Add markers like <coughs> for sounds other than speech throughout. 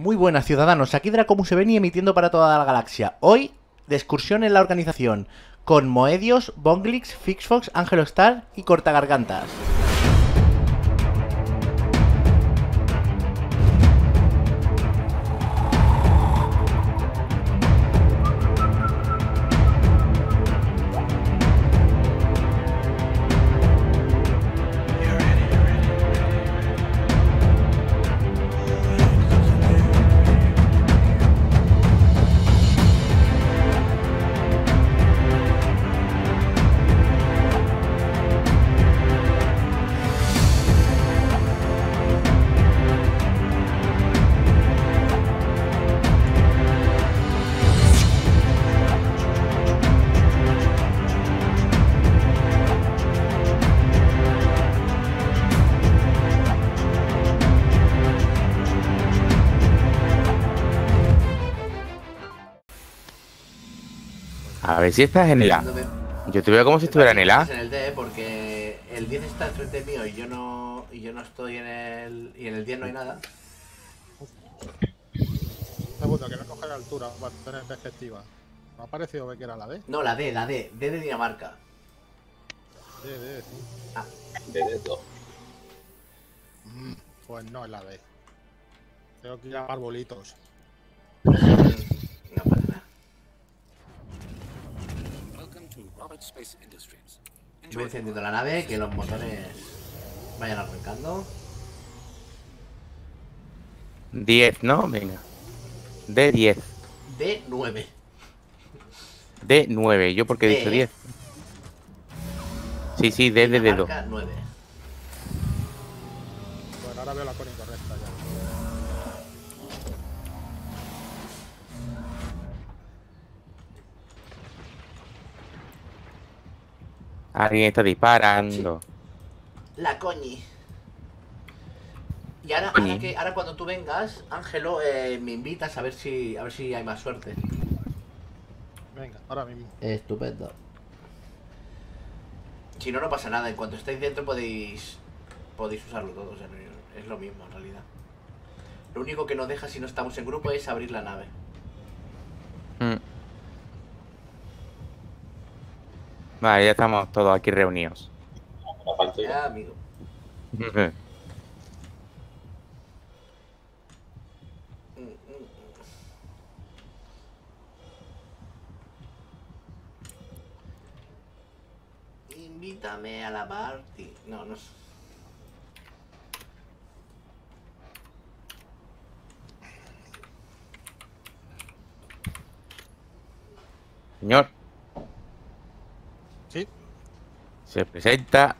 Muy buenas ciudadanos, aquí Draco Museveni emitiendo para toda la galaxia. Hoy, de excursión en la organización, con Moedios, Bonglix, Fixfox, Angelo Star y Cortagargantas. A ver si estás en el A. Yo te veo como si estuviera en el A. En el D, porque el 10 está enfrente mío y yo no y yo no estoy en el y en el 10 no hay nada. Segundo, que no coge la altura para tener perspectiva. Me ha parecido ver que era la D. No, la D, la D, D de Dinamarca. D, D, sí. Ah, De dedo. Mm, Pues no es la D. Tengo que ir a arbolitos. no voy encendiendo la nave, que los motores vayan arrancando. 10, ¿no? Venga. D 10. D 9. D 9. ¿Yo porque he dicho D. 10? Sí, sí, D de dedo. Dinamarca 9. Bueno, ahora veo la cosa Alguien está disparando. La coñi. Y ahora, Coñi. ahora, que, ahora cuando tú vengas, Ángelo, eh, me invitas a ver si a ver si hay más suerte. Venga, ahora mismo. Estupendo. Si no, no pasa nada. En cuanto estéis dentro podéis podéis usarlo todo. o sea, es lo mismo en realidad. Lo único que nos deja si no estamos en grupo es abrir la nave. Mm. Vale, ya estamos todos aquí reunidos. Ya, amigo. Invítame a la party. No, no sé. Señor, Sí, se presenta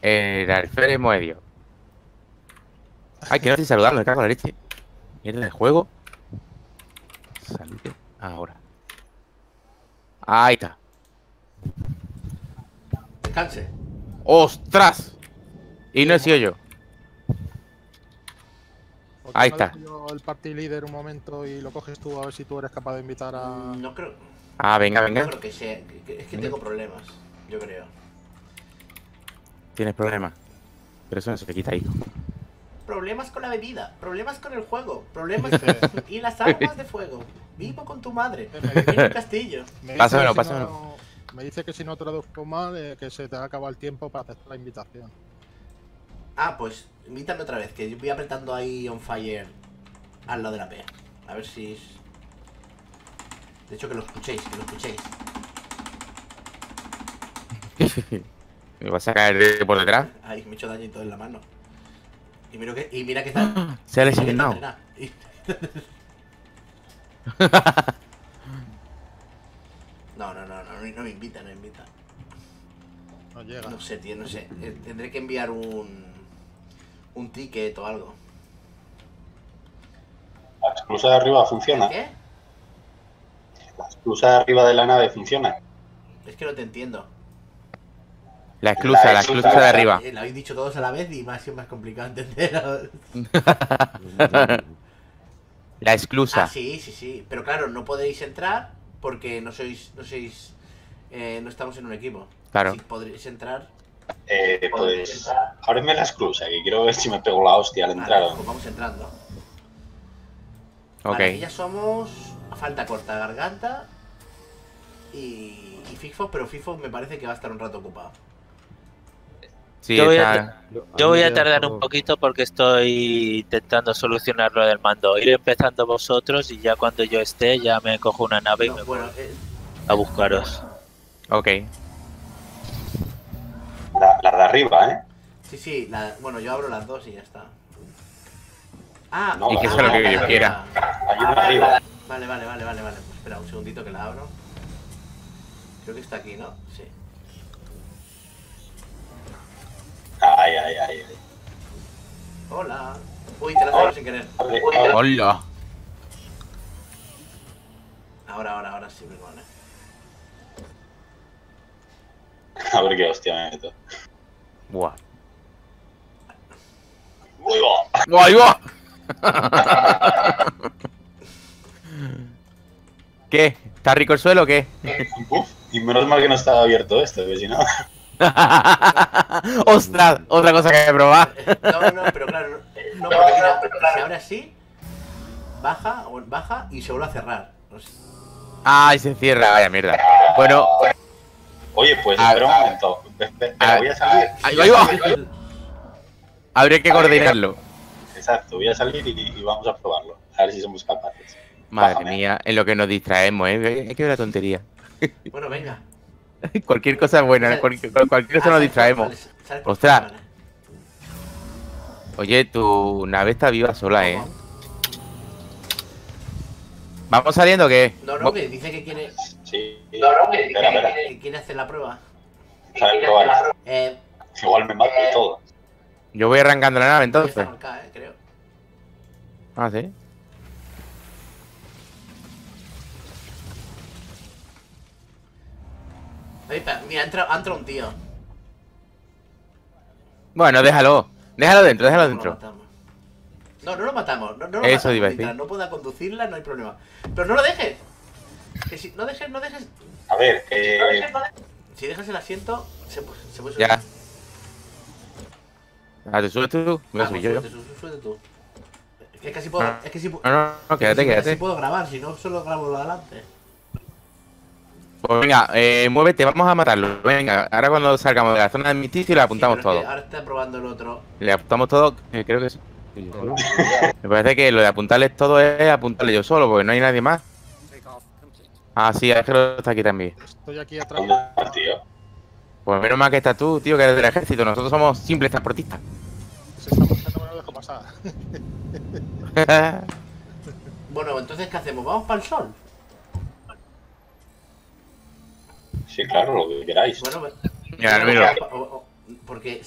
el alférez Moedio. Ay, que no estoy saludando, me cago en la leche. Mierda de juego. Salude ahora. Ahí está. Descanse. ¡Ostras! Y no he sido yo. ¿por qué Ahí no está. yo el party leader un momento y lo coges tú a ver si tú eres capaz de invitar a. No creo, Ah, venga, no venga. creo que sea. Es que tengo problemas. Yo creo. Tienes problemas. Pero eso no se te quita, hijo. Problemas con la bebida, problemas con el juego, problemas Dice- <laughs> y las armas de fuego. Vivo con tu madre. Me dice- En un castillo. me dice Pásamelo, que si pásamelo. no- me dice que si no traduzco mal, eh, que se te ha acabado el tiempo para aceptar la invitación. Ah, pues invítame otra vez, que yo voy apretando ahí on fire al lado de la P. A ver si es... De hecho, que lo escuchéis, que lo escuchéis. <laughs> Me vas a caer de por detrás. Ay, me he hecho daño y todo en la mano. Y mira que, y mira que está... <gasps> Se ha lesionado. <laughs> No, no, no, no, no me invita, no me invita. No llega. No sé, tío, no sé. Eh, Tendré que enviar un... Un ticket o algo. la exclusa de arriba funciona. ¿Qué? La exclusa de arriba de la nave funciona. Es que no te entiendo. La exclusa, La la exclusa, exclusa de arriba. Eh, Lo habéis dicho todos a la vez y me ha sido más complicado entender. <laughs> La exclusa. Ah, sí, sí, sí. Pero claro, no podéis entrar porque no sois, no sois, eh, no estamos en un equipo. Claro. Si podréis entrar. Eh, pues ábreme la exclusa, que quiero ver si me pego la hostia al Vale, entrar. pues vamos entrando. Ok. Vale, aquí ya somos. Falta corta garganta. Y. Y Fifo, pero Fifo me parece que va a estar un rato ocupado. Sí, Yo voy a Yo voy a tardar un poquito porque estoy intentando solucionar lo del mando. Ir empezando vosotros y ya cuando yo esté ya me cojo una nave y No, me bueno, voy eh, a buscaros. Ok. La, la de arriba, ¿eh? sí, sí, la- bueno, yo abro las dos y ya está. Ah, No, Y que sea lo que vale, yo vale, quiera. Hay una arriba. Vale, vale, vale, vale, vale. Pues espera un segundito que la abro. Creo que está aquí, ¿no? Sí. Ay, ay, ay. ay. Hola. Uy, te la abro sin querer. Hola. Ahora, ahora, ahora sí, perdón. A ver qué hostia me meto. Buah. Uy, va. ¡Buah, ahí va! <laughs> ¿Qué? ¿Está rico el suelo o qué? Uf, y menos mal que no estaba abierto esto, que si no. <laughs> ¡Ostras! Otra cosa que hay que probar. <laughs> No, no, pero claro, no, no, porque mira, se abre así, baja, o- baja y se vuelve a cerrar. No sé. ¡Ay, se cierra! Vaya mierda. Bueno, Oye, pues A- espera un momento. Ve- ve- a- Pero voy a salir. ahí va, ahí va. Habría que coordinarlo. Exacto, voy a salir y, y vamos a probarlo. A ver si somos capaces. Madre Bájame. mía, en lo que nos distraemos, ¿eh? Hay que la tontería. Bueno, venga. <laughs> Cualquier cosa es buena, cualquier, cualquier cosa Ah, nos sale- distraemos. Ostras. Oye, tu nave está viva sola, ¿eh? ¿Vamos saliendo o qué? No, no, que dice que quiere, Sí. Espera, espera. que quiere hacer la prueba. Eh, Igual me mato y todo. Yo voy arrancando la nave entonces. marcada, eh, creo. Ah, sí. Oye, mira, entra, ha entrado un tío. Bueno, déjalo. Déjalo dentro, déjalo No lo dentro. No, no lo matamos. No, no lo Eso matamos. Mientras no pueda conducirla, no hay problema. Pero no lo dejes. Que si no dejes, no dejes. A ver, eh, Si dejas el asiento, se, se puede subir. Ya. Ah, ¿te subes tú? Me Ah, voy a subir pues yo. súbete, súbete tú. Es que casi puedo. Ah. Es que si, No, no, no, es que quédate, si- quédate. si puedo grabar, si no solo grabo lo de adelante. Pues venga, eh, muévete, vamos a matarlo. Venga, ahora cuando salgamos de la zona de misticio le apuntamos Sí, todo. Ahora está probando el otro. Le apuntamos todo, eh, creo que sí. Me parece que lo de apuntarles todo es apuntarle yo solo, porque no hay nadie más. Ah, sí, Ángelo está aquí también. Estoy aquí atrás. ¿dónde está, tío? Pues menos mal que estás tú, tío, que eres del ejército. Nosotros somos simples transportistas. Se está me lo dejo pasar. Bueno, entonces, ¿qué hacemos? ¿Vamos para el sol? Sí, claro, lo que queráis. Bueno, pues- Mira, bueno, mira. o- o- o- porque.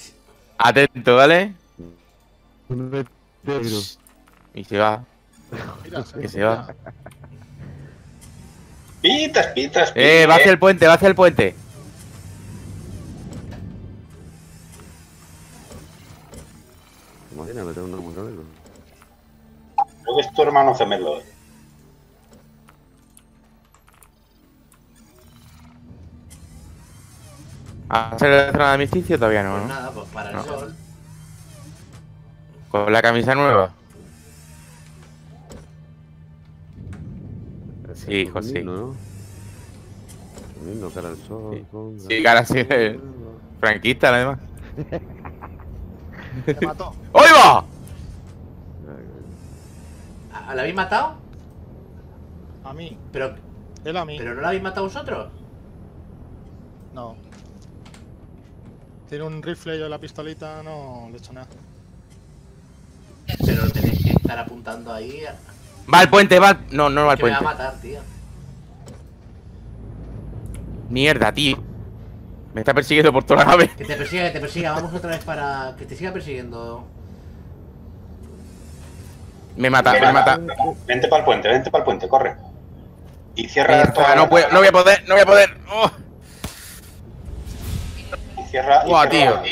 Atento, ¿vale? Y se va. Que se va. Pitas, pitas, pitas. Eh, va hacia el puente, va hacia el puente. Imagina meter una mujer. Creo que es tu hermano gemelo. eh. Hacer la zona de misticio? Todavía no, pues ¿no? nada, pues para el sol. Con la camisa nueva. Sí, hijo, sí. ¿no? Lindo, cara al sol. Sí. con- Sí, cara así de- Franquista, además. <laughs> Me mató. ¿A- ¿La habéis matado? A mí. Pero, Él a mí. ¿Pero no la habéis matado vosotros? No. Tiene un rifle y yo la pistolita no le he hecho nada. Pero tenéis que estar apuntando ahí. a- Va al puente, va al... No, no va al que me va a puente. matar, tío. Mierda, tío. Me está persiguiendo por toda la nave. Que te persiga, que te persiga. Vamos otra vez para. Que te siga persiguiendo. Me mata, me mata. Vente para el puente, vente para el puente, corre. Y cierra toda no, la- puedo, no voy a poder, no voy a poder. Oh. Y cierra. y Buah, cierra-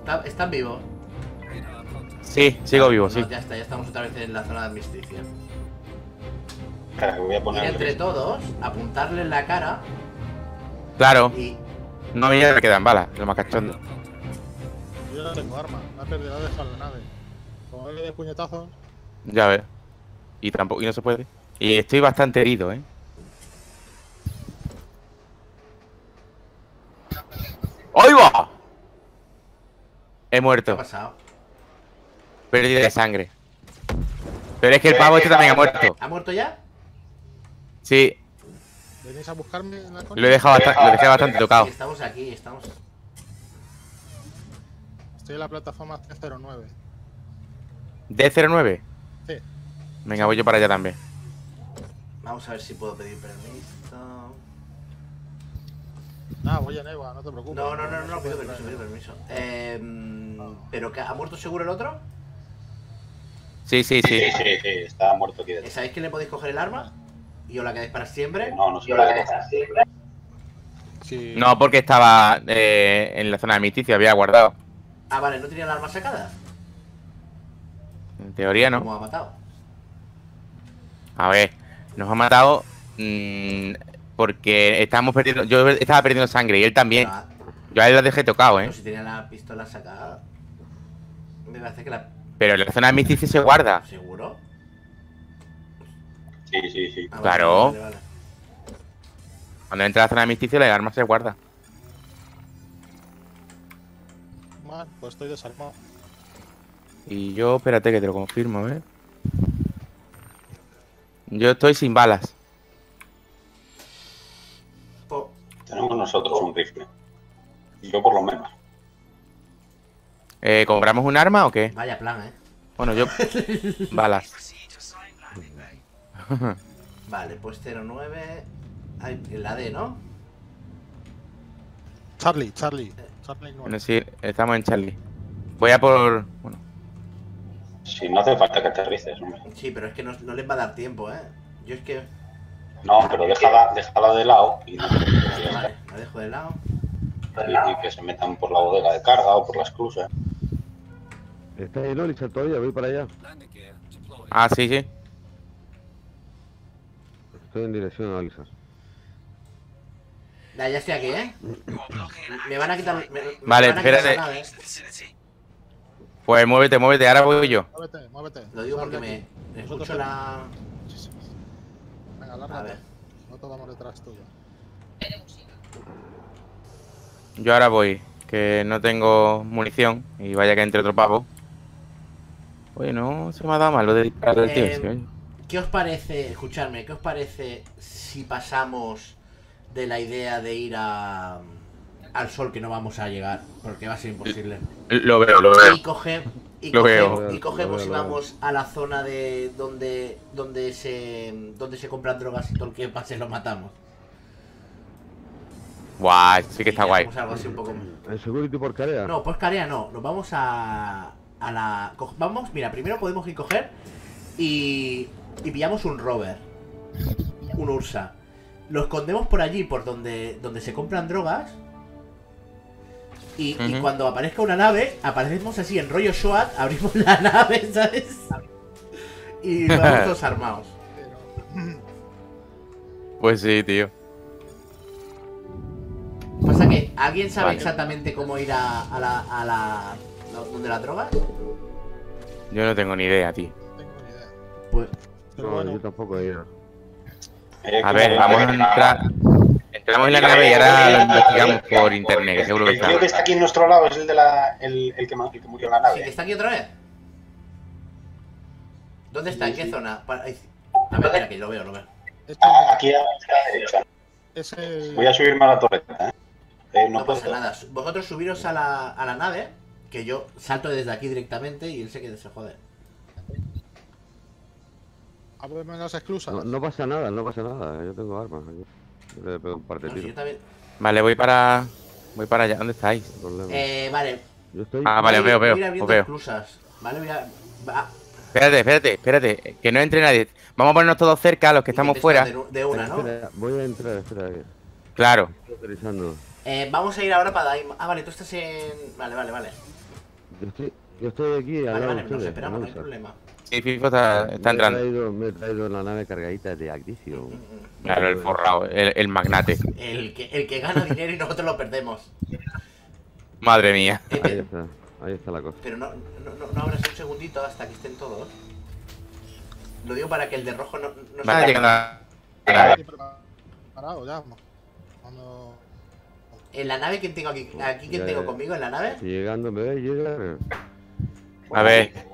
¿Está- ¿Están vivos? Sí, sigo vivo, No, sí. Ya está, ya estamos otra vez en la zona de armisticio. Que voy a poner. entre todos, apuntarle en la cara Claro, y. no me quedan balas, lo más cachondo. Yo no tengo arma. Me ha perdido, dejado en la nave. Como le de puñetazos, Ya ves. Y tampoco, y no se puede. Y estoy bastante herido, ¿eh? ¡Ahí va! He ¿Qué ha muerto. pasado? Pérdida de sangre. Pero es que el pavo este también ha muerto. ¿Ha muerto ya? Sí, venís a buscarme en la coña. lo he dejado bastante, lo dejé bastante tocado. Estamos aquí, estamos. Estoy en la plataforma C09. ¿D09? Sí. Venga, voy yo para allá también. Vamos a ver si puedo pedir permiso. Ah, voy en Eva, no te preocupes. No, no, no, no, pido permiso, pido permiso. Eh, ¿Pero que ha muerto seguro el otro? Sí, sí, sí. Sí, sí, sí, está muerto aquí dentro. ¿Sabéis que le podéis coger el arma? ¿Y os la quedáis para siempre? No, no sé. Sí. No, porque estaba eh, en la zona de armisticio, había guardado. Ah, vale, ¿no tenía el arma sacada? En teoría, ¿Cómo ¿no? ha matado? A ver, nos ha matado mm, porque estábamos perdiendo. Yo estaba perdiendo sangre y él también. Ah, Yo a él la dejé tocado, ¿eh? pero si tenía la pistola sacada. Me parece que la. Pero en la zona de armisticio se guarda. ¿Seguro? Sí, sí, sí. Ah, Claro. vale, vale. Cuando entra a la zona de armisticio, la arma se guarda. Mal, pues estoy desarmado. Y yo, espérate que te lo confirmo, ¿eh? Yo estoy sin balas. Tenemos nosotros un rifle. Yo por lo menos. Eh, ¿Compramos un arma o qué? Vaya plan, ¿eh? Bueno, yo. <laughs> balas. <laughs> Vale, pues 09. Ay, el AD, ¿no? Charlie, Charlie. Charlie no. Bueno, sí, estamos en Charlie. Voy a por. Bueno, Si no hace falta que aterrices, hombre. Sí, pero es que no, no les va a dar tiempo, ¿eh? Yo es que. No, pero déjala, déjala de lado y, no- Vale, la dejo de lado. y- y que se metan por la bodega de carga o por la esclusa. ¿Está ahí Lolisa todavía? Voy para allá. Ah, sí, sí. Estoy en dirección a Lolisa. Ya, ya estoy aquí, ¿eh? Me van a quitar. me- me Vale, van a quitar espérate. nave. Pues muévete, muévete, ahora voy yo. Muévete, muévete. Lo digo porque me aquí. escucho la. Venga, lárgate. ver. Nosotros vamos detrás tuyo. Yo ahora voy, que no tengo munición y vaya que entre otro pavo. Oye, no se me ha dado mal lo de disparar el tío. Eh. ¿Qué os parece, escuchadme, qué os parece si pasamos de la idea de ir a, al sol que no vamos a llegar? Porque va a ser imposible. Lo veo, lo veo. Y, y, Lo veo. cogemos, y cogemos Lo veo, y lo veo. vamos a la zona de donde donde se donde se compran drogas y todo el que pase lo matamos. Guay, sí que está guay. algo así un poco... ¿En Security por Carea? No, pues Carea no, nos vamos a, a la... Vamos, mira, primero podemos ir coger y, y pillamos un rover, un Ursa. Lo escondemos por allí, por donde, donde se compran drogas. Y, cuando aparezca una nave, aparecemos así en rollo SWAT, abrimos la <laughs> nave, ¿sabes? Y <laughs> vamos todos armados. Pues sí, tío. Pasa que, ¿alguien sabe Vale. exactamente cómo ir a, a la... A la la- ¿Donde las drogas? Yo no tengo ni idea, tío. No tengo ni idea. Pues Pero No, bueno, yo tampoco he ido. Eh, A ver, la vamos a entrar. Entramos en la nave y ahora lo investigamos por internet, que seguro que El tío que está. está aquí en nuestro lado es el, de la, el, el que, el murió en la nave. está aquí otra vez. ¿Dónde está? ¿En qué zona? Para- ahí- A ver, mira, que lo veo, lo veo. este Aquí a la derecha. el. Voy a subirme a la torreta. ¿eh? Eh, no, No pasa puedo. nada. Vosotros subiros a la, a la nave, que yo salto desde aquí directamente y él se quede se jode. Ábreme las exclusas. No, no pasa nada, no pasa nada. Yo tengo armas. Yo le pego un par de No, si yo tiros. también- Vale, voy para. Voy para allá. ¿Dónde estáis? Eh, vale. Yo estoy. Ah, vale, os voy- veo, voy a ir veo, os veo. esclusas, Vale, voy a... va- Espérate, espérate, espérate. Que no entre nadie. Vamos a ponernos todos cerca, los que estamos fuera. de, de una, ¿no? Voy a entrar, espera. Claro. Eh, vamos a ir ahora para Daima. Ah, vale, tú estás en... Vale, vale, vale. Yo estoy, yo estoy aquí al Vale, vale, nos esperamos, no hay problema. Sí, Fifo está, está Me he entrando. traído- Me he traído la nave cargadita de Acticio. Claro, el forrado, el, el magnate. El que, el que gana dinero y nosotros lo perdemos. Madre mía. Ahí está. Ahí está la cosa. Pero no, no, no, no abras un segundito hasta que estén todos. Lo digo para que el de rojo no, no Vale, se llegando a- ya. Cuando... En la nave, ¿quién tengo aquí? ¿Aquí quién Ya, tengo ya. conmigo en la nave? Llegando, me ves llegar. A ver.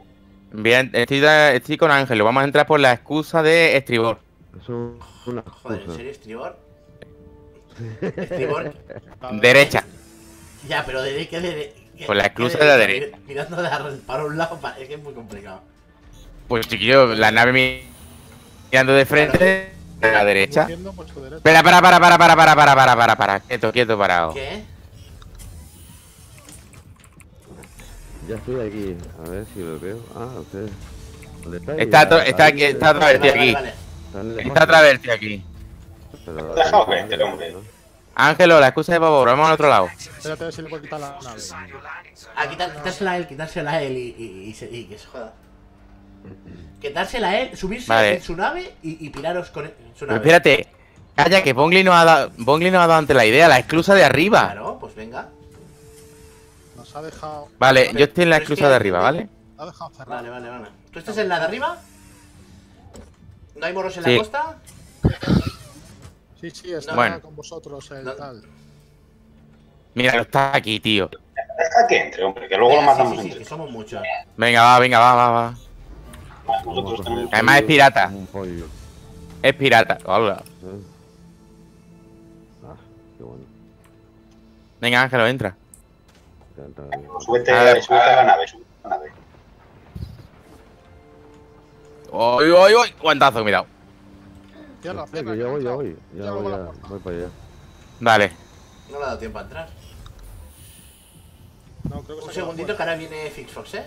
Bien, estoy, de- estoy con Ángel. Vamos a entrar por la excusa de estribor. Eso es una Joder, ¿en serio, estribor? <laughs> Estribor. Derecha. Ya, pero de que de, que- Por la que esclusa de la derecha. Mirando de- para un lado, pa- es que es muy complicado. Pues chiquillo, la nave mi- mirando de frente a la derecha. Pues, derecha. Espera, para, para, para, para, para, para, para, para, para. Quieto, quieto, parado. ¿Qué? Ya estoy aquí. A ver si lo veo. Ah, usted. ¿Dónde está? Está, to- está aquí, está Vale, aquí. vale, vale. Está otra vez aquí. Dejado que hombre. Ángelo, la excusa de favor, vamos al otro lado. Espérate a ver si le puedo quitar la nave. Ah, quitar- quitársela a él, quitársela a él y, y- y se- y que se joda. Quitársela a él, subirse Vale. en su nave y, y piraros con él- su Pero nave. espérate. Calla, que Bongli nos ha dado, Bongli nos ha dado antes la idea, la exclusa de arriba. Claro, pues venga. Ha dejado. Vale, yo estoy en la Pero es exclusa que- de arriba, ¿vale? Ha dejado cerrado. Vale, vale, vale. ¿Tú estás en la de arriba? ¿No hay moros en Sí. la costa? Sí, sí, está Bueno. con vosotros el No. tal. Mira, está aquí, tío. Deja que entre, hombre, que luego lo Venga, sí, matamos sí, sí, entre que somos muchos. Venga, va, venga, va, va, va. Nosotros tenemos Además es pirata. Es pirata. Hola. Ah, qué bueno. Venga, Ángelo, entra. Súbete, A súbete a la nave, súbete a la nave. ¡Uy, uy, uy! Guantazo, que ya ha voy, ya entrado. voy. Ya voy, ya. Voy para allá. Dale. No le ha dado tiempo a entrar. No, creo que Un segundito que ahora viene Fixfox, ¿eh?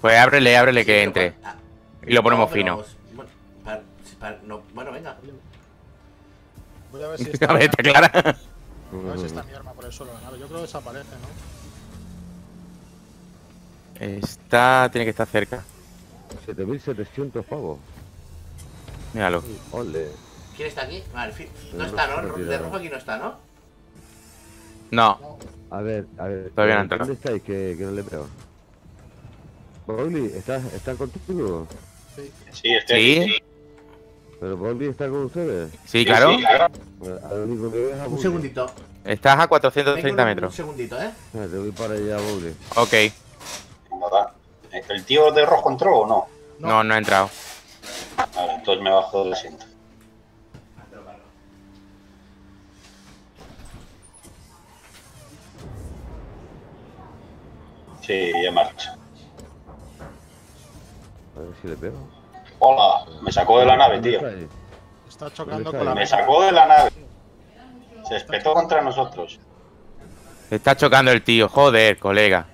Pues ábrele, ábrele Sí, que entre. ah, Y lo ponemos no, fino. Bueno, para- para- no, bueno, venga. Voy a ver si <laughs> A está, ver, está clara. A ver si está <laughs> mi arma por el suelo de la nave. Yo creo que desaparece, ¿no? Está. Tiene que estar cerca. 7700 pavos. Míralo. Ole. ¿Quién está aquí? Vale, no está, ¿no? De rojo aquí no está, ¿no? No. A ver, a ver. Todavía no eh, han entrado. ¿Dónde estáis? Que, que no le veo. Bowley, ¿estás, ¿están contigo? Sí, estoy Sí. ¿Pero Bowley está con ustedes? Sí, claro. Sí, Un segundito. Estás a Vengo 430 un- metros. Un segundito, ¿eh? Espérate, voy para allá, Bowley. Ok. ¿El tío de rojo entró o no? No, no ha entrado. Vale, entonces me bajo del asiento. Sí, ya marcha. A ver si le pego. Hola, me sacó de la nave, ¿Dónde tío. Está chocando con la? Me sacó de la nave. Se espetó contra nosotros. Se está chocando el tío. Joder, colega.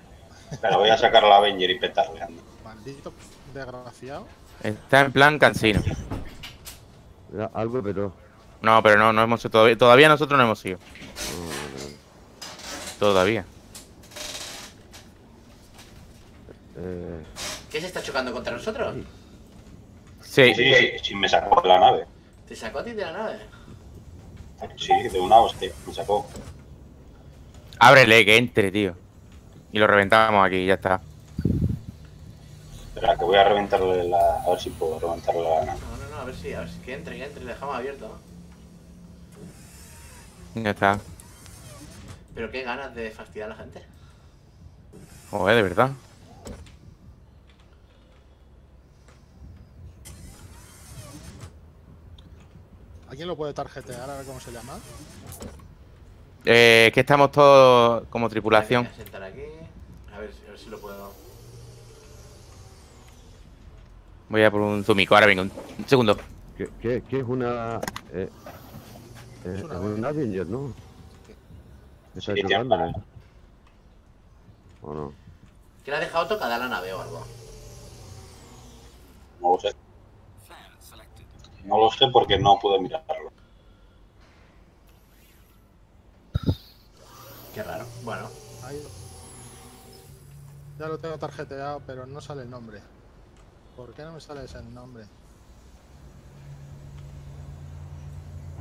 Pero voy a sacar a la Avenger y petarle. anda. Maldito desgraciado. Está en plan cansino. Algo petó. No, pero no, no hemos todavía, todavía nosotros no hemos ido. No. Todavía. Eh, ¿Qué se está chocando contra nosotros? Sí. Sí, sí, sí, me sacó de la nave. ¿Te sacó a ti de la nave? Sí, de una hostia, me sacó. Ábrele, que entre, tío. Y lo reventamos aquí, ya está. Espera, que voy a reventarle la. A ver si puedo reventarle la nave. No, no, no, a ver si, a ver si que entre, que entre, le dejamos abierto. Ya está. Pero qué ganas de fastidiar a la gente. Joder, de verdad. ¿A quién lo puede tarjetear? A ver cómo se llama. Eh, que estamos todos como tripulación. Voy a sentar aquí. A ver, si- a ver si lo puedo. Voy a por un zumico. Ahora venga, un, un segundo. ¿qué, qué, qué es una. Eh, eh, Es una es un Avenger, ¿no? Chocando, tío. ¿eh? ¿O no? Que le ha dejado tocada la nave o algo. No sé. No lo sé porque no pude mirarlo. Qué raro. Bueno, Ahí. Ya lo tengo tarjeteado, pero no sale el nombre. ¿Por qué no me sale ese nombre?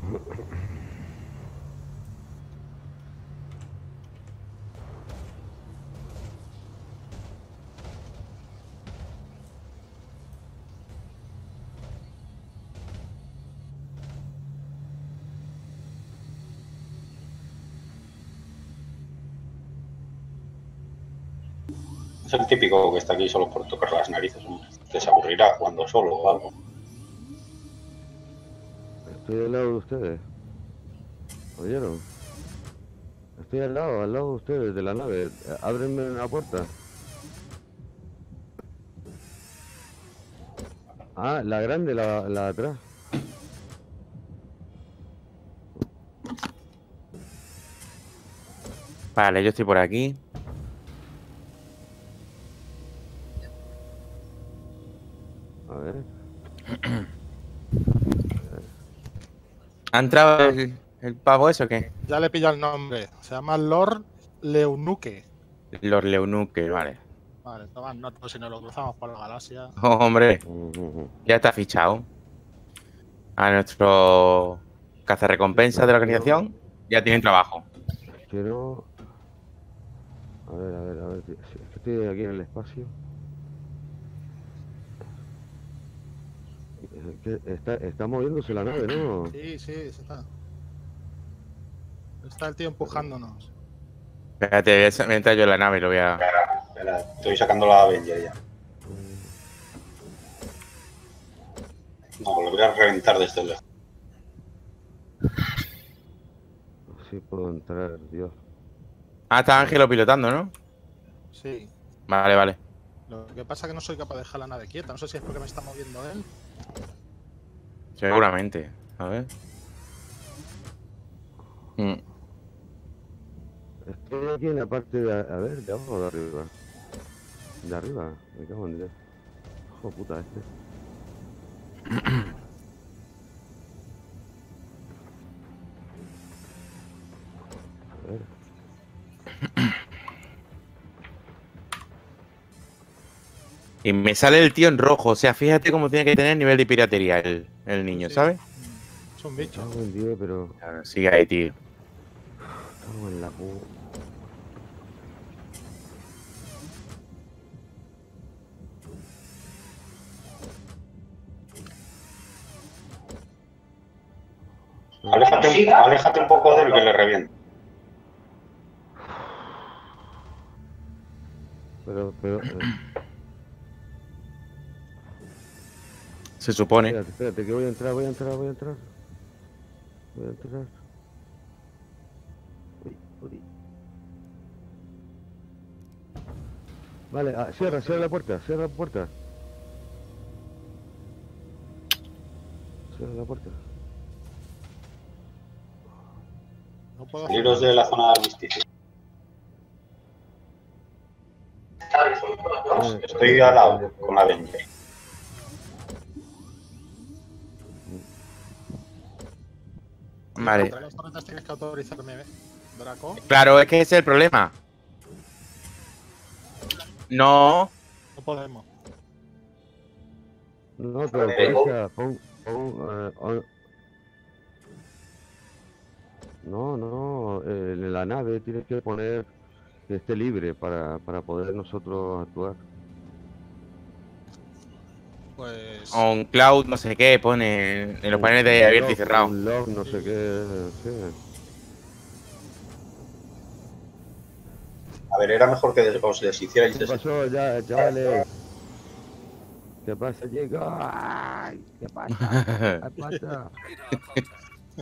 <laughs> Es el típico que está aquí solo por tocar las narices. Que se aburrirá jugando solo o algo. Estoy al lado de ustedes. ¿Oyeron? Estoy al lado, al lado de ustedes, de la nave. Ábrenme la puerta. Ah, la grande, la, la de atrás. Vale, yo estoy por aquí. ¿Ha entrado el, el pavo eso o qué? Ya le pilla el nombre. Se llama Lord Leunuque. Los Leunuque, vale. Vale, toma nota si nos lo cruzamos por la galaxia. <laughs> Oh, hombre, ya está fichado. A nuestro cazarrecompensa de la organización ya tienen trabajo. Quiero. A ver, a ver, a ver. es que estoy aquí en el espacio. Que está, está moviéndose la nave, ¿no? Sí, sí, se está. Está el tío empujándonos. Espérate, voy a entrar yo en la nave y lo voy a. Espera, estoy sacando la Avenger ya. No, lo voy a reventar desde lejos. Sí puedo entrar, Dios. Ah, está Ángelo pilotando, ¿no? Sí. Vale, vale. Lo que pasa es que no soy capaz de dejar la nave quieta. No sé si es porque me está moviendo él. Seguramente. A ver. Mm. Estoy aquí en la parte de. A ver, de abajo o de arriba. De arriba, me cago en Dios. Hijo de puta este. <clears throat> Y me sale el tío en rojo. O sea, fíjate cómo tiene que tener nivel de piratería el, el niño, Sí. ¿sabes? Es un Me bicho. cago en Dios, pero. Claro, sigue ahí, tío. Cago en la pu. Aléjate, un- aléjate un poco de él que le reviento. Pero, pero. eh, Se supone. espérate, espérate, que voy a entrar, voy a entrar, voy a entrar. Voy a entrar. Uy, uy. Vale, ah, cierra, cierra la puerta, cierra la puerta. Cierra la puerta. No puedo Libros de la zona de armisticio. Eh, Estoy al lado con la Avenger. Vale. Contra las torretas tienes que autorizarme, ¿eh? Draco. Claro, es que ese es el problema. No. No podemos. No, pero autoriza, pon, pon, eh, on- No, no, eh, en la nave tienes que poner que esté libre para, para poder nosotros actuar. Pues. On cloud, no sé qué, pone en los paneles de abierto y cerrado. Un log, no sé qué, sí. A ver, era mejor que os deshicierais de ¿Qué pasó ya, chavales? ¿Qué pasa, chicos? Ay, ¿Qué pasa? ¿Qué pasa?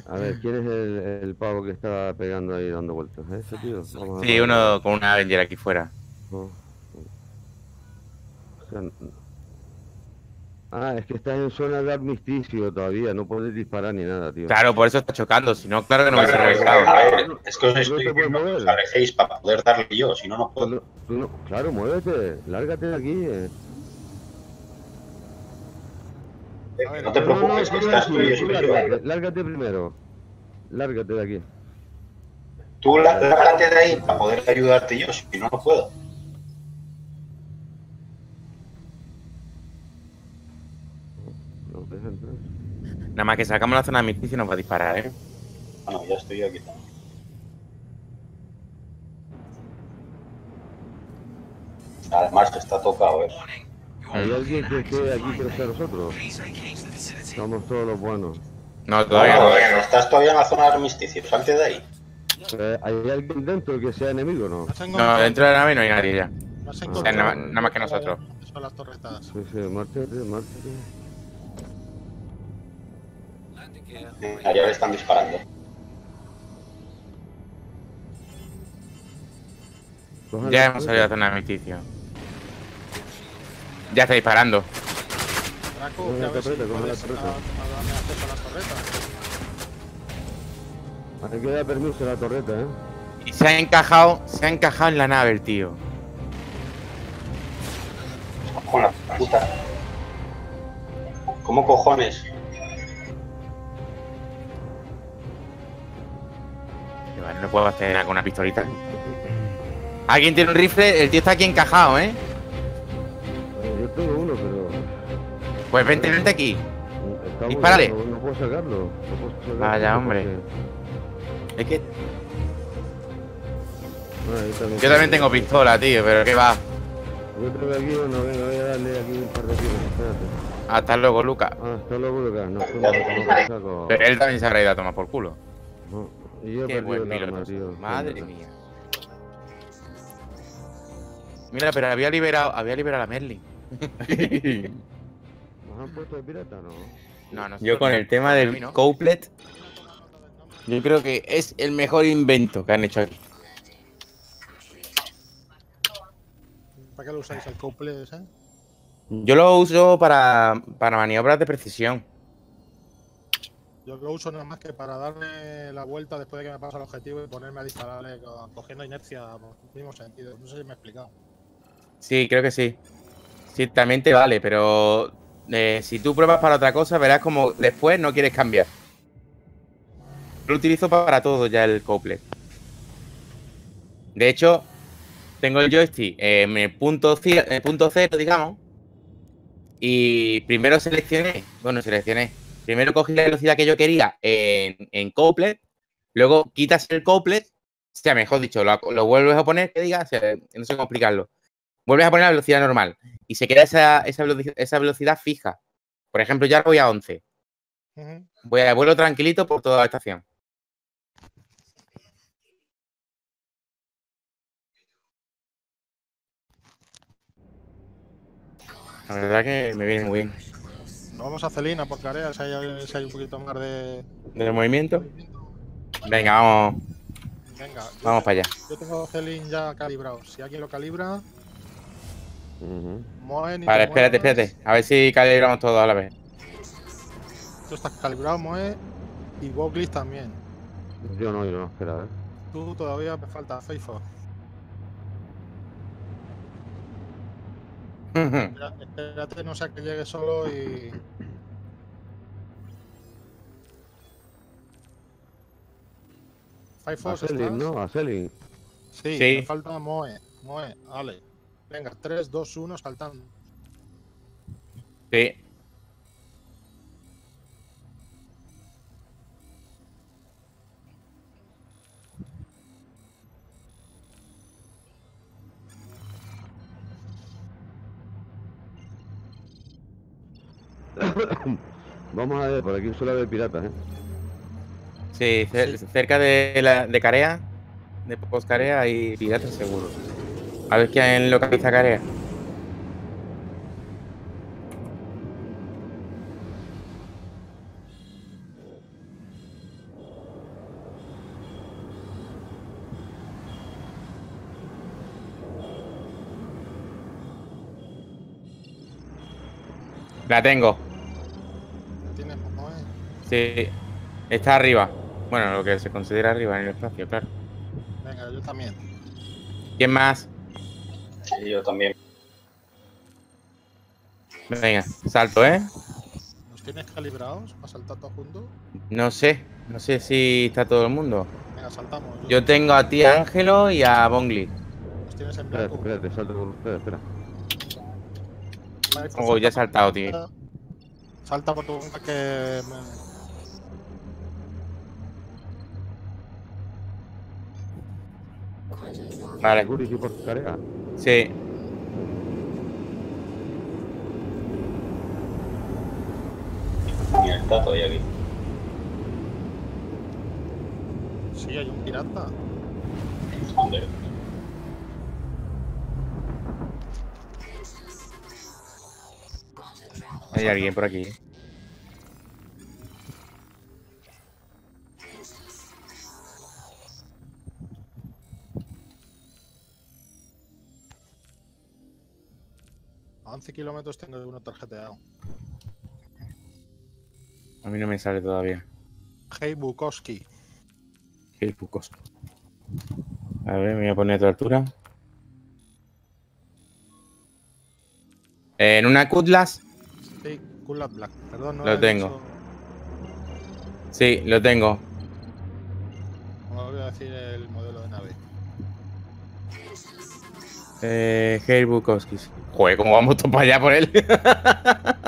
A ver, ¿quién es el, el pavo que estaba pegando ahí dando vueltas? ¿Ese tío? Vamos Sí, uno con una Avenger aquí fuera. No. O sea, Ah, es que estás en zona de armisticio todavía, no puedes disparar ni nada, tío. Claro, por eso está chocando. Si no, claro que no hubiese A regresado. ver, es que os No estoy te puedes diciendo que os mover. alejéis para poder darle yo, si no, no puedo. no- tú no- claro, muévete, lárgate de aquí. eh. No te No, no, preocupes, tú que estás tú, tú y yo lárgate, lárgate primero. Lárgate de aquí. Tú lá- lárgate de ahí para poder ayudarte yo, si no, no puedo. No deja entrar. Nada más que sacamos la zona de armisticio y nos va a disparar, ¿eh? Bueno, ya estoy aquí también. Además está tocado, ¿eh? ¿Hay alguien que esté aquí no sea nosotros? Somos todos los buenos. No, todavía no. No. Estás todavía en la zona de armisticio, salte de ahí. Eh, ¿Hay alguien dentro que sea enemigo o no? No No, dentro de la nave no hay nadie ya. cuenta- ¿Has O sea, encontrado nada más- nada más que nosotros. Son las torretas. Sí, sí, márchate, márchate. Allá le están disparando. Ya hemos salido a la zona de. Ya está disparando. Draco, la a ver si torreta, coge la torreta. Hay que dar permiso a la torreta, ¿eh? Y se ha encajado, se ha encajado en la nave el tío. La puta. ¿Cómo cojones? No puedo hacer nada con una pistolita. Alguien tiene un rifle, el tío está aquí encajado, ¿eh? Yo tengo uno, pero. Pues vente, vente aquí. Está Dispárale. No, no puedo sacarlo. No puedo sacarlo Vaya, porque- hombre. Es que también yo también tengo pistola, tío, pero ¿qué va? Yo tengo aquí uno, venga, voy a darle aquí un par de tiros, espérate. Hasta luego, Lucas. Ah. No, por saco. Pero él también se habrá ido a tomar por culo. Y yo Qué buen arma, piloto. tío. Madre mía. Mira, pero había liberado, había liberado a Merlin. <laughs> ¿Nos han puesto de pirata no? No, no. Yo con el tema del no. couplet, yo creo que es el mejor invento que han hecho aquí. ¿Para qué lo usáis el couple ese? Yo lo uso para, para maniobras de precisión. Yo lo uso nada más que para darme la vuelta después de que me pasa el objetivo y ponerme a dispararle co- cogiendo inercia por el mismo sentido. No sé si me he explicado. Sí, creo que sí. Sí, también te vale, pero eh, si tú pruebas para otra cosa, verás como después no quieres cambiar. Lo utilizo para todo ya el couplet. De hecho, tengo el joystick en el punto, punto cero, digamos. Y primero seleccioné, bueno, seleccioné. Primero cogí la velocidad que yo quería en, en couplet. Luego quitas el couplet. O sea, mejor dicho, lo, lo vuelves a poner, que diga, o sea, no sé cómo explicarlo vuelves a poner la velocidad normal y se queda esa, esa, esa velocidad fija. Por ejemplo, ya voy a 11. Ujú. Voy a vuelo tranquilito por toda la estación. La verdad que me viene muy bien. Nos vamos a Celina por Carea, si hay, si hay un poquito más de. ¿Del movimiento? Venga, vamos, Venga, yo, vamos para allá. yo tengo Celin ya calibrado. Si alguien lo calibra. Moen y Vale, te espérate, espérate. A ver si calibramos todo a la vez. Tú estás calibrado, Moe. Y Boglis también. Yo no, yo no, espera, a ver. Tú todavía me falta Espérate, no sea que llegue solo y. A Feifo, Selin, ¿estás? ¿no? A Selin. Sí, Sí. me falta Moe. Moe, vale. Venga, 3, 2, 1, saltando. Sí. <coughs> Vamos a ver, por aquí suele haber piratas, ¿eh? Sí, cer- cerca de, la, de Carea, de post Carea hay piratas seguro. A ver quién localiza Carea. La tengo. Sí. Está arriba. Bueno, lo que se considera arriba en el espacio, claro. Venga, yo también. ¿Quién más? Sí, yo también. Venga, salto, ¿eh? ¿Nos tienes calibrados para saltar todos juntos? No sé, no sé si está todo el mundo. Venga, saltamos. Yo tengo a ti, a Ángelo, y a Bongli. Nos tienes en Espérate, blanco. espérate, salto con... Espera, espera. Feifo, Oh, ya he salta saltado, tío. Salta por tu que. Vale. por carga? Sí. Y está todavía aquí. Sí, hay un pirata. ¿Dónde? Hay alguien por aquí. 11 kilómetros tengo uno tarjeteado. A mí no me sale todavía. Hey Bukowski. Qué pucos. A ver, me voy a poner a tu altura. En una Cutlass. Sí, Cutlass Black. Perdón, no Lo tengo. dicho- Sí, lo tengo. No voy a decir el modelo de nave. Eh, Heir Bukowski. Joder, ¿cómo vamos todos para allá por él? <laughs>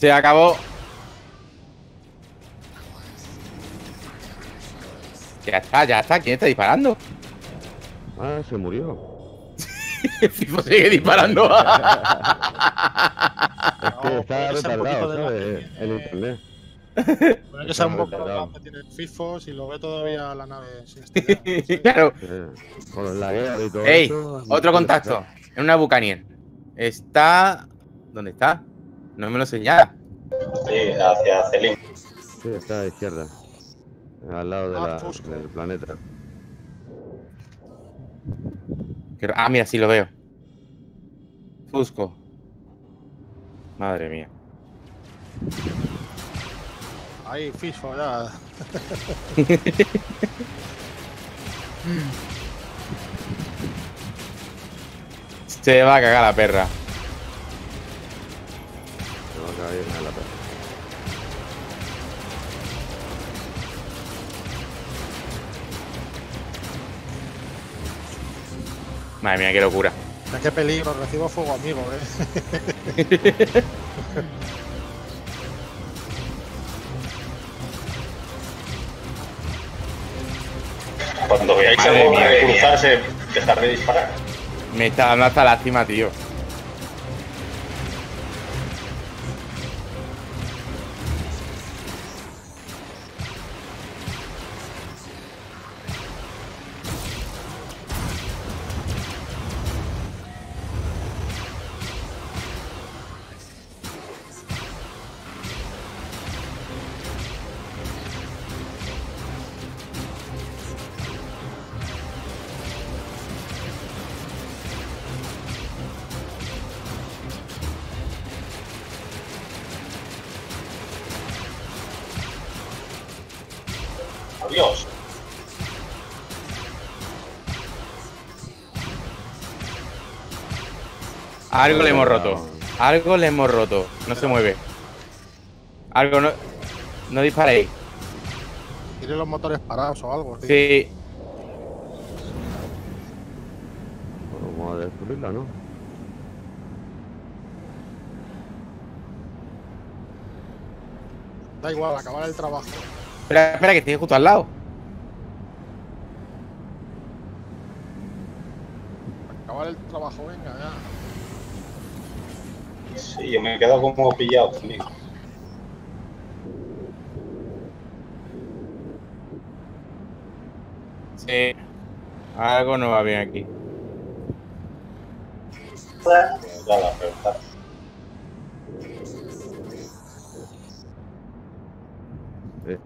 Se acabó. Ya está, ya está. ¿Quién está disparando? Ah, se murió. Fijo <laughs> sigue disparando. Es que está retardado, de ¿sabes? más- El internet. Bueno, que sea un poco retardado. que tiene FIFOs y lo ve todavía la nave sin. Sí. claro. Eh, Con los lagueos y todo Ey, eso, otro contacto. En una Bucanier. Está. ¿Dónde está? No me lo señala. Sí, hacia Celín. Sí, está a la izquierda. Al lado de la- del planeta. Ah, mira, sí lo veo. Fusco. Madre mía. Ahí, FIFO, ya. <laughs> Se va a cagar la perra. A la perra. Madre mía, qué locura. Qué peligro, recibo fuego amigo, eh. <laughs> Cuando veáis qué cruzarse, dejar de disparar. Me está dando hasta lástima, tío. Algo le hemos roto. Algo le hemos roto. No se mueve. Algo no. No disparéis. Tiene los motores parados o algo, tío. Sí. Bueno, Vamos a destruirla, ¿no? Da igual, acabar el trabajo. Espera, espera, que estoy justo al lado. Acabar el trabajo, venga, ya. Sí, yo me he quedado como pillado también. Sí. Algo no va bien aquí. Ya la pregunta. Eh,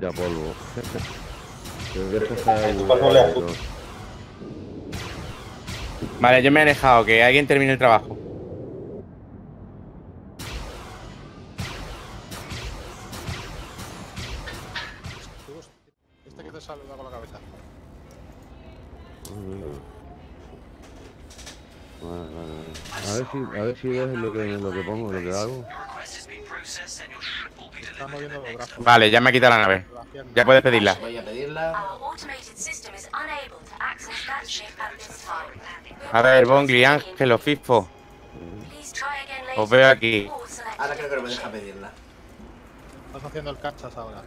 ya polvo. <laughs> Eh, apunta. Vale, yo me he alejado. Que alguien termine el trabajo. Ver si, ves lo que, lo que pongo, lo que hago. Vale, ya me ha quitado la nave. Ya puedes pedirla. Voy a pedirla. Our automated system is unable to access that ship at this time. A ver, Bongli, Ángelo, Fifo. Please try again later. Os veo aquí. Ahora creo que no me deja pedirla. Estás haciendo el cachas ahora.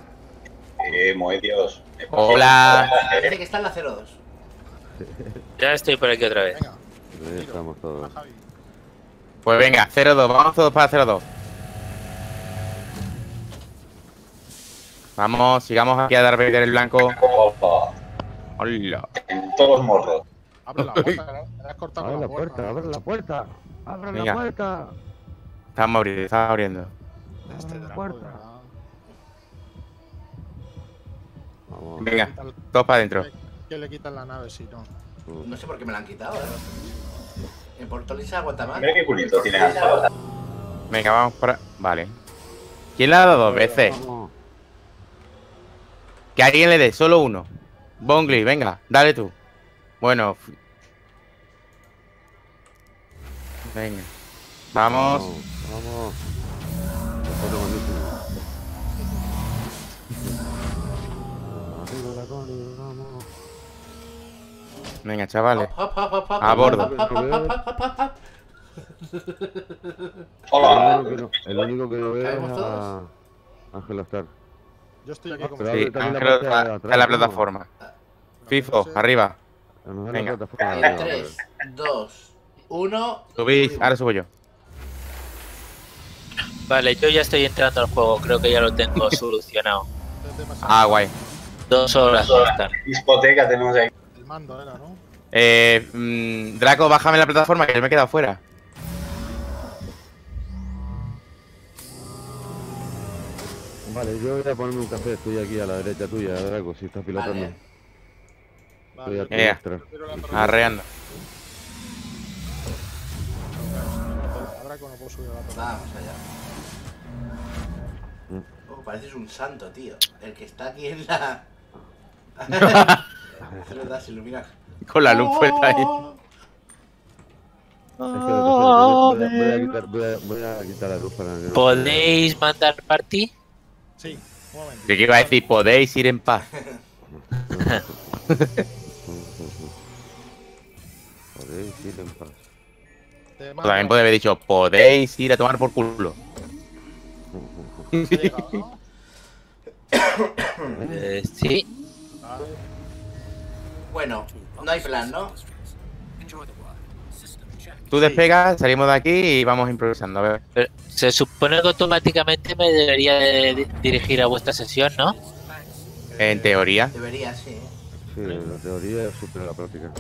Eh, Moedios. Hola. Dice que está en la 02. Ya estoy por aquí otra vez. Venga, Ahí estamos todos. Pues venga, 0-2, vamos todos para 0-2. Vamos, sigamos aquí a dar Vader el blanco. Opa, Hola. en todos los morros. Abre la puerta, Abre la puerta, abre la puerta. Abre Venga. la puerta. Estamos abriendo, estamos abriendo. Este Abre la Draco, puerta. Venga, todos para adentro. ¿Quién le quitan la nave si no? No sé por qué me la han quitado, ¿eh? En Portolisa aguanta más. Mira qué culito tiene Alfa. Venga, vamos para. Vale. ¿Quién le ha dado dos veces? Que alguien le dé, solo uno. Bongli, venga, dale tú. Bueno. Venga. Vamos. Vamos. Venga, chavales. Hop, hop, hop, hop, hop, A bordo. Hola. El único que no, veo ¿Caemos es a? Ángel Star. Yo estoy aquí Pero Sí, Ángel está atrás, en la ¿no? plataforma. FIFO, arriba. Venga. la plataforma de arriba, 3, 2, 1. Subís, ahora subo yo. Vale, yo ya estoy entrando al juego, creo que ya lo tengo <laughs> solucionado. Ah, guay. Dos horas bastan. Discoteca tenemos ahí. El mando era, ¿no? Eh, mm, Draco, bájame la plataforma que yo me he quedado fuera. Vale, yo voy a ponerme un café. Estoy aquí a la derecha tuya, Draco, si estás pilotando. Vale. Estoy a torreta- Arreando. Ahora que no puedo subir a la torre. Vamos allá. Mm. Oh, pareces un santo, tío. El que está aquí en la. <laughs> <laughs> Es verdad, se ilumina. Con la luz puesta ahí. Oh. Voy, a, quitar, voy, a, voy a quitar la luz para que no- ¿Podéis mandar party? Sí, un momento. Yo iba a decir, podéis ir en paz. Podéis ir en paz. También puede haber dicho, podéis ir a tomar por culo. Llegado, ¿no? Eh, sí. Vale. Bueno, no hay plan, ¿no? Tú despegas, salimos de aquí y vamos improvisando. A ver. Pero se supone que automáticamente me debería de di- dirigir a vuestra sesión, ¿no? En teoría. Debería, sí. Sí, la teoría supera la práctica.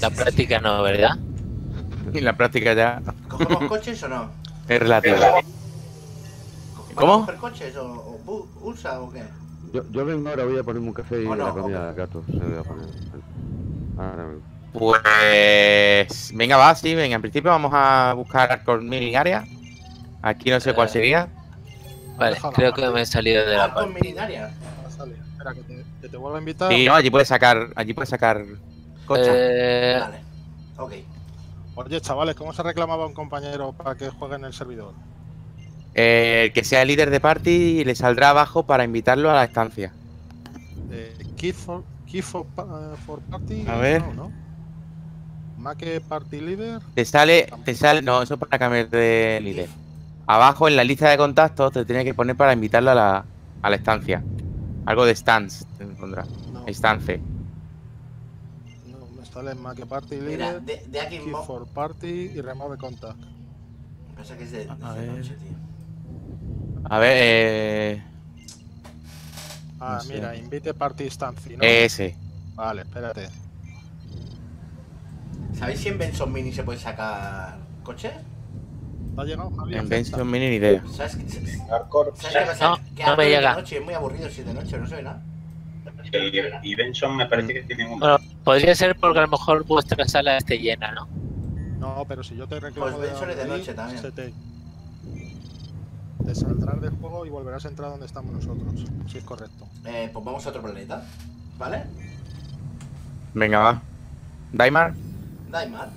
La práctica no, ¿verdad? <laughs> Y en la práctica ya ¿Cogemos coches o no? es relativo. ¿Vamos ¿Cómo? coches o, o o qué? Yo, yo vengo ahora, voy a ponerme un café y Oh, no, la comida ok. al gato. Se voy a poner. Ahora vengo. Pues. Venga, va, sí, venga. En principio vamos a buscar con mini área. Aquí no sé cuál sería. Vale, creo que me he salido de la con parte. Espera, que te, que te vuelvo a invitar. Sí, no, allí puedes sacar. Allí puedes sacar coche. Eh, Vale. Ok. Oye, chavales, ¿cómo se reclamaba un compañero para que juegue en el servidor? Eh, el que sea el líder de party le saldrá abajo para invitarlo a la estancia. Eh, Key for, key for, pa- for Party. A ver. No, ¿no? Make Party Leader. Te sale, te sale, no, eso es para cambiar de líder. Abajo en la lista de contactos te tiene que poner para invitarlo a la, a la estancia. Algo de stance, te pondrá. No, Stance. no, me sale Make Party Mira, Leader. de, de aquí Key for Party y Remove Contact. Pasa que es de, de noche, tío. A ver, eh, Ah, No sé. mira, Invite Party Instance, ¿no? ese. Vale, espérate. ¿Sabéis si en Benson Mini se puede sacar? ¿Te ha llegado, Javier? En Benson Mini ni idea. ¿Sabes, qué- sabes qué pasa? No, que no hace me llega. noche, es muy aburrido si es de noche, no se ve nada. Y, y Benson me parece que tiene un. bueno, podría ser porque a lo mejor vuestra sala esté llena, ¿no? No, pero si yo te reclamo Pues Benson es de noche también. Te... saldrás del juego y volverás a entrar donde estamos nosotros. Si es correcto. Eh, pues vamos a otro planeta. ¿Vale? Venga, va. Daimar, Daimar.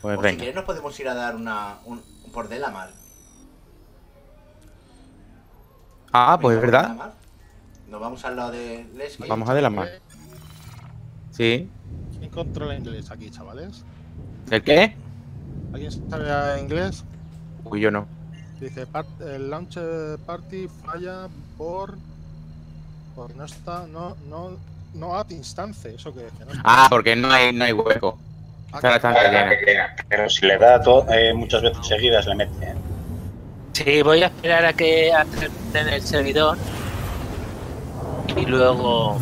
pues o si venga. queréis nos podemos ir a dar una... Un, por Delamar. Ah, pues es verdad. Delamar. Nos vamos al lado de Leslie. Vamos a Delamar. Sí. ¿Quién controla inglés aquí, chavales? ¿El qué? ¿Alguien sabe inglés? Uy, yo no. Dice, par- el launch party falla por... Por no está... No, no, no at instance. ¿Eso? Que no está- Ah, porque no hay, no hay hueco. Ah, Está la que- estancia llena. Pero si le da to- eh, muchas veces seguidas, le mete. ¿eh? Sí, voy a esperar a que en el servidor y luego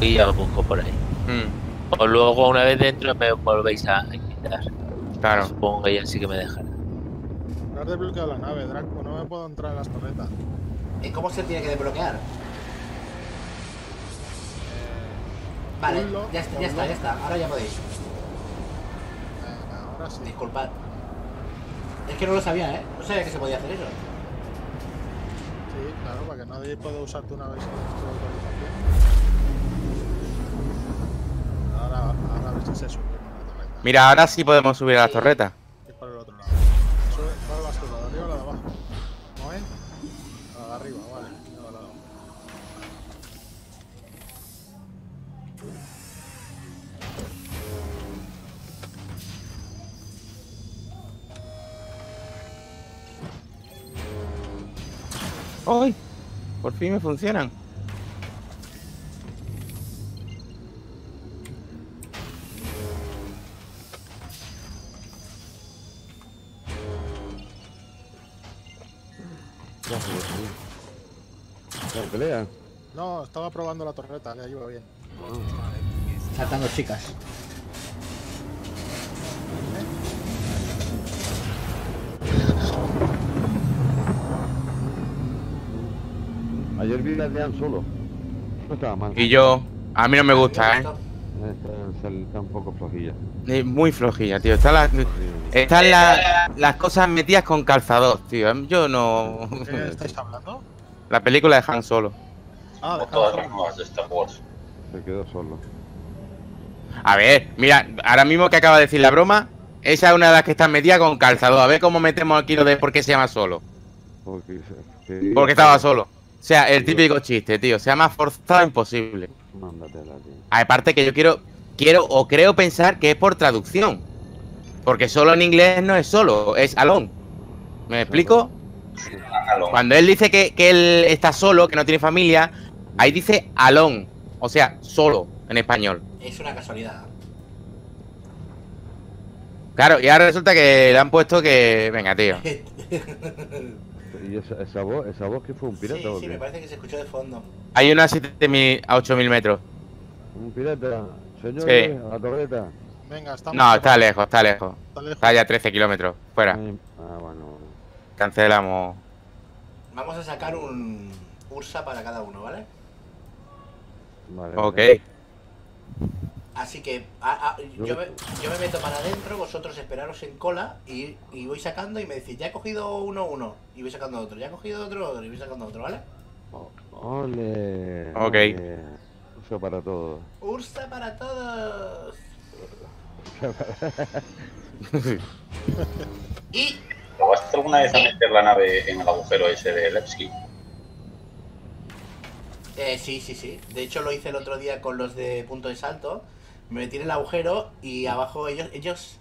y ya os busco por ahí. Mm, O luego una vez dentro me volvéis a invitar. claro. Supongo que ya sí que me dejará. No has desbloqueado la nave, Draco. No me puedo entrar en las torretas. ¿Y ¿Cómo se tiene que desbloquear? Vale, ya está, ya está, ya está. Ahora ya podéis. Venga, ahora sí. Disculpad. Es que no lo sabía, ¿eh? No sabía que se podía hacer eso. Sí, claro, para que nadie pueda usar tu nave sin tu autorización. Ahora, ahora a ver si se sube. Mira, ahora sí podemos subir a las torretas. ¡Ay! Por fin me funcionan. Ya se lo subí. ¿La pelea? No, estaba probando la torreta, ya iba bien. Saltando chicas. Ayer vi la de Han solo. No estaba mal. Y yo, a mí no me gusta, ¿eh? Está, está un poco flojilla. Es muy flojilla, tío. Están las, están la- las cosas metidas con calzador, tío. Yo no. ¿Qué estáis hablando? La película de Han Solo. Ah, de todas Han las Solo. nuevas de Star Wars. Se quedó solo. A ver, mira, ahora mismo que acaba de decir la broma, esa es una de las que están metidas con calzador. A ver cómo metemos aquí lo de por qué se llama solo. Porque, que- Porque estaba solo. O sea, el típico chiste, tío. Se llama forzado imposible. Mándatela, tío. Aparte que yo quiero, quiero o creo pensar que es por traducción. Porque solo en inglés no es solo, es alone. ¿Me explico? Cuando él dice que, que él está solo, que no tiene familia, ahí dice alone. O sea, solo en español. Es una casualidad. Claro, y ahora resulta que le han puesto que. Venga, tío. <laughs> ¿Y esa, esa voz, esa voz que fue un pirata sí, o sí, qué? me parece que se escuchó de fondo. Hay una a 7000 a 8000 metros. Un pirata. Señores, a la torreta. Venga, estamos. No, está lejos, está lejos. Está lejos. Está ya a 13 kilómetros. Fuera. Ah, bueno. Cancelamos. Vamos a sacar un Ursa para cada uno, ¿vale? Vale. Ok. vale. Así que a- a- yo, me, yo me meto para adentro, vosotros esperaros en cola y, y voy sacando y me decís, ya he cogido uno, uno, y voy sacando otro, ya he cogido otro, otro, y voy sacando otro, ¿vale? Ole. Ok. ole. Uso para todo. Ursa para todos. <laughs> y ¿Probaste alguna vez a meter la nave en el agujero ese de Levski? Eh, sí, sí, sí. De hecho lo hice el otro día con los de punto de salto. Me metí en el agujero y abajo ellos, ellos.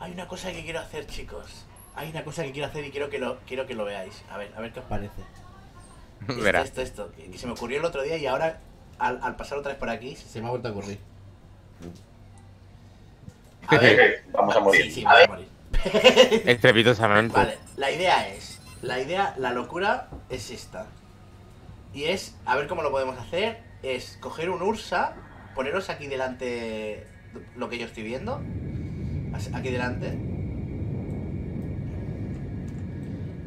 Hay una cosa que quiero hacer, chicos. Hay una cosa que quiero hacer y quiero que lo, quiero que lo veáis. A ver, a ver qué os parece. <laughs> Esto, Verás. esto, esto. Que, se me ocurrió el otro día y ahora, al, al pasar otra vez por aquí, se me ha vuelto a ocurrir. A <laughs> ver. Vamos a morir. Sí, sí, vamos a morir. <laughs> Estrepitosamente. Vale, la idea es, la idea, la locura es esta. Y es, a ver cómo lo podemos hacer, es coger un Ursa, poneros aquí delante lo que yo estoy viendo. Aquí delante.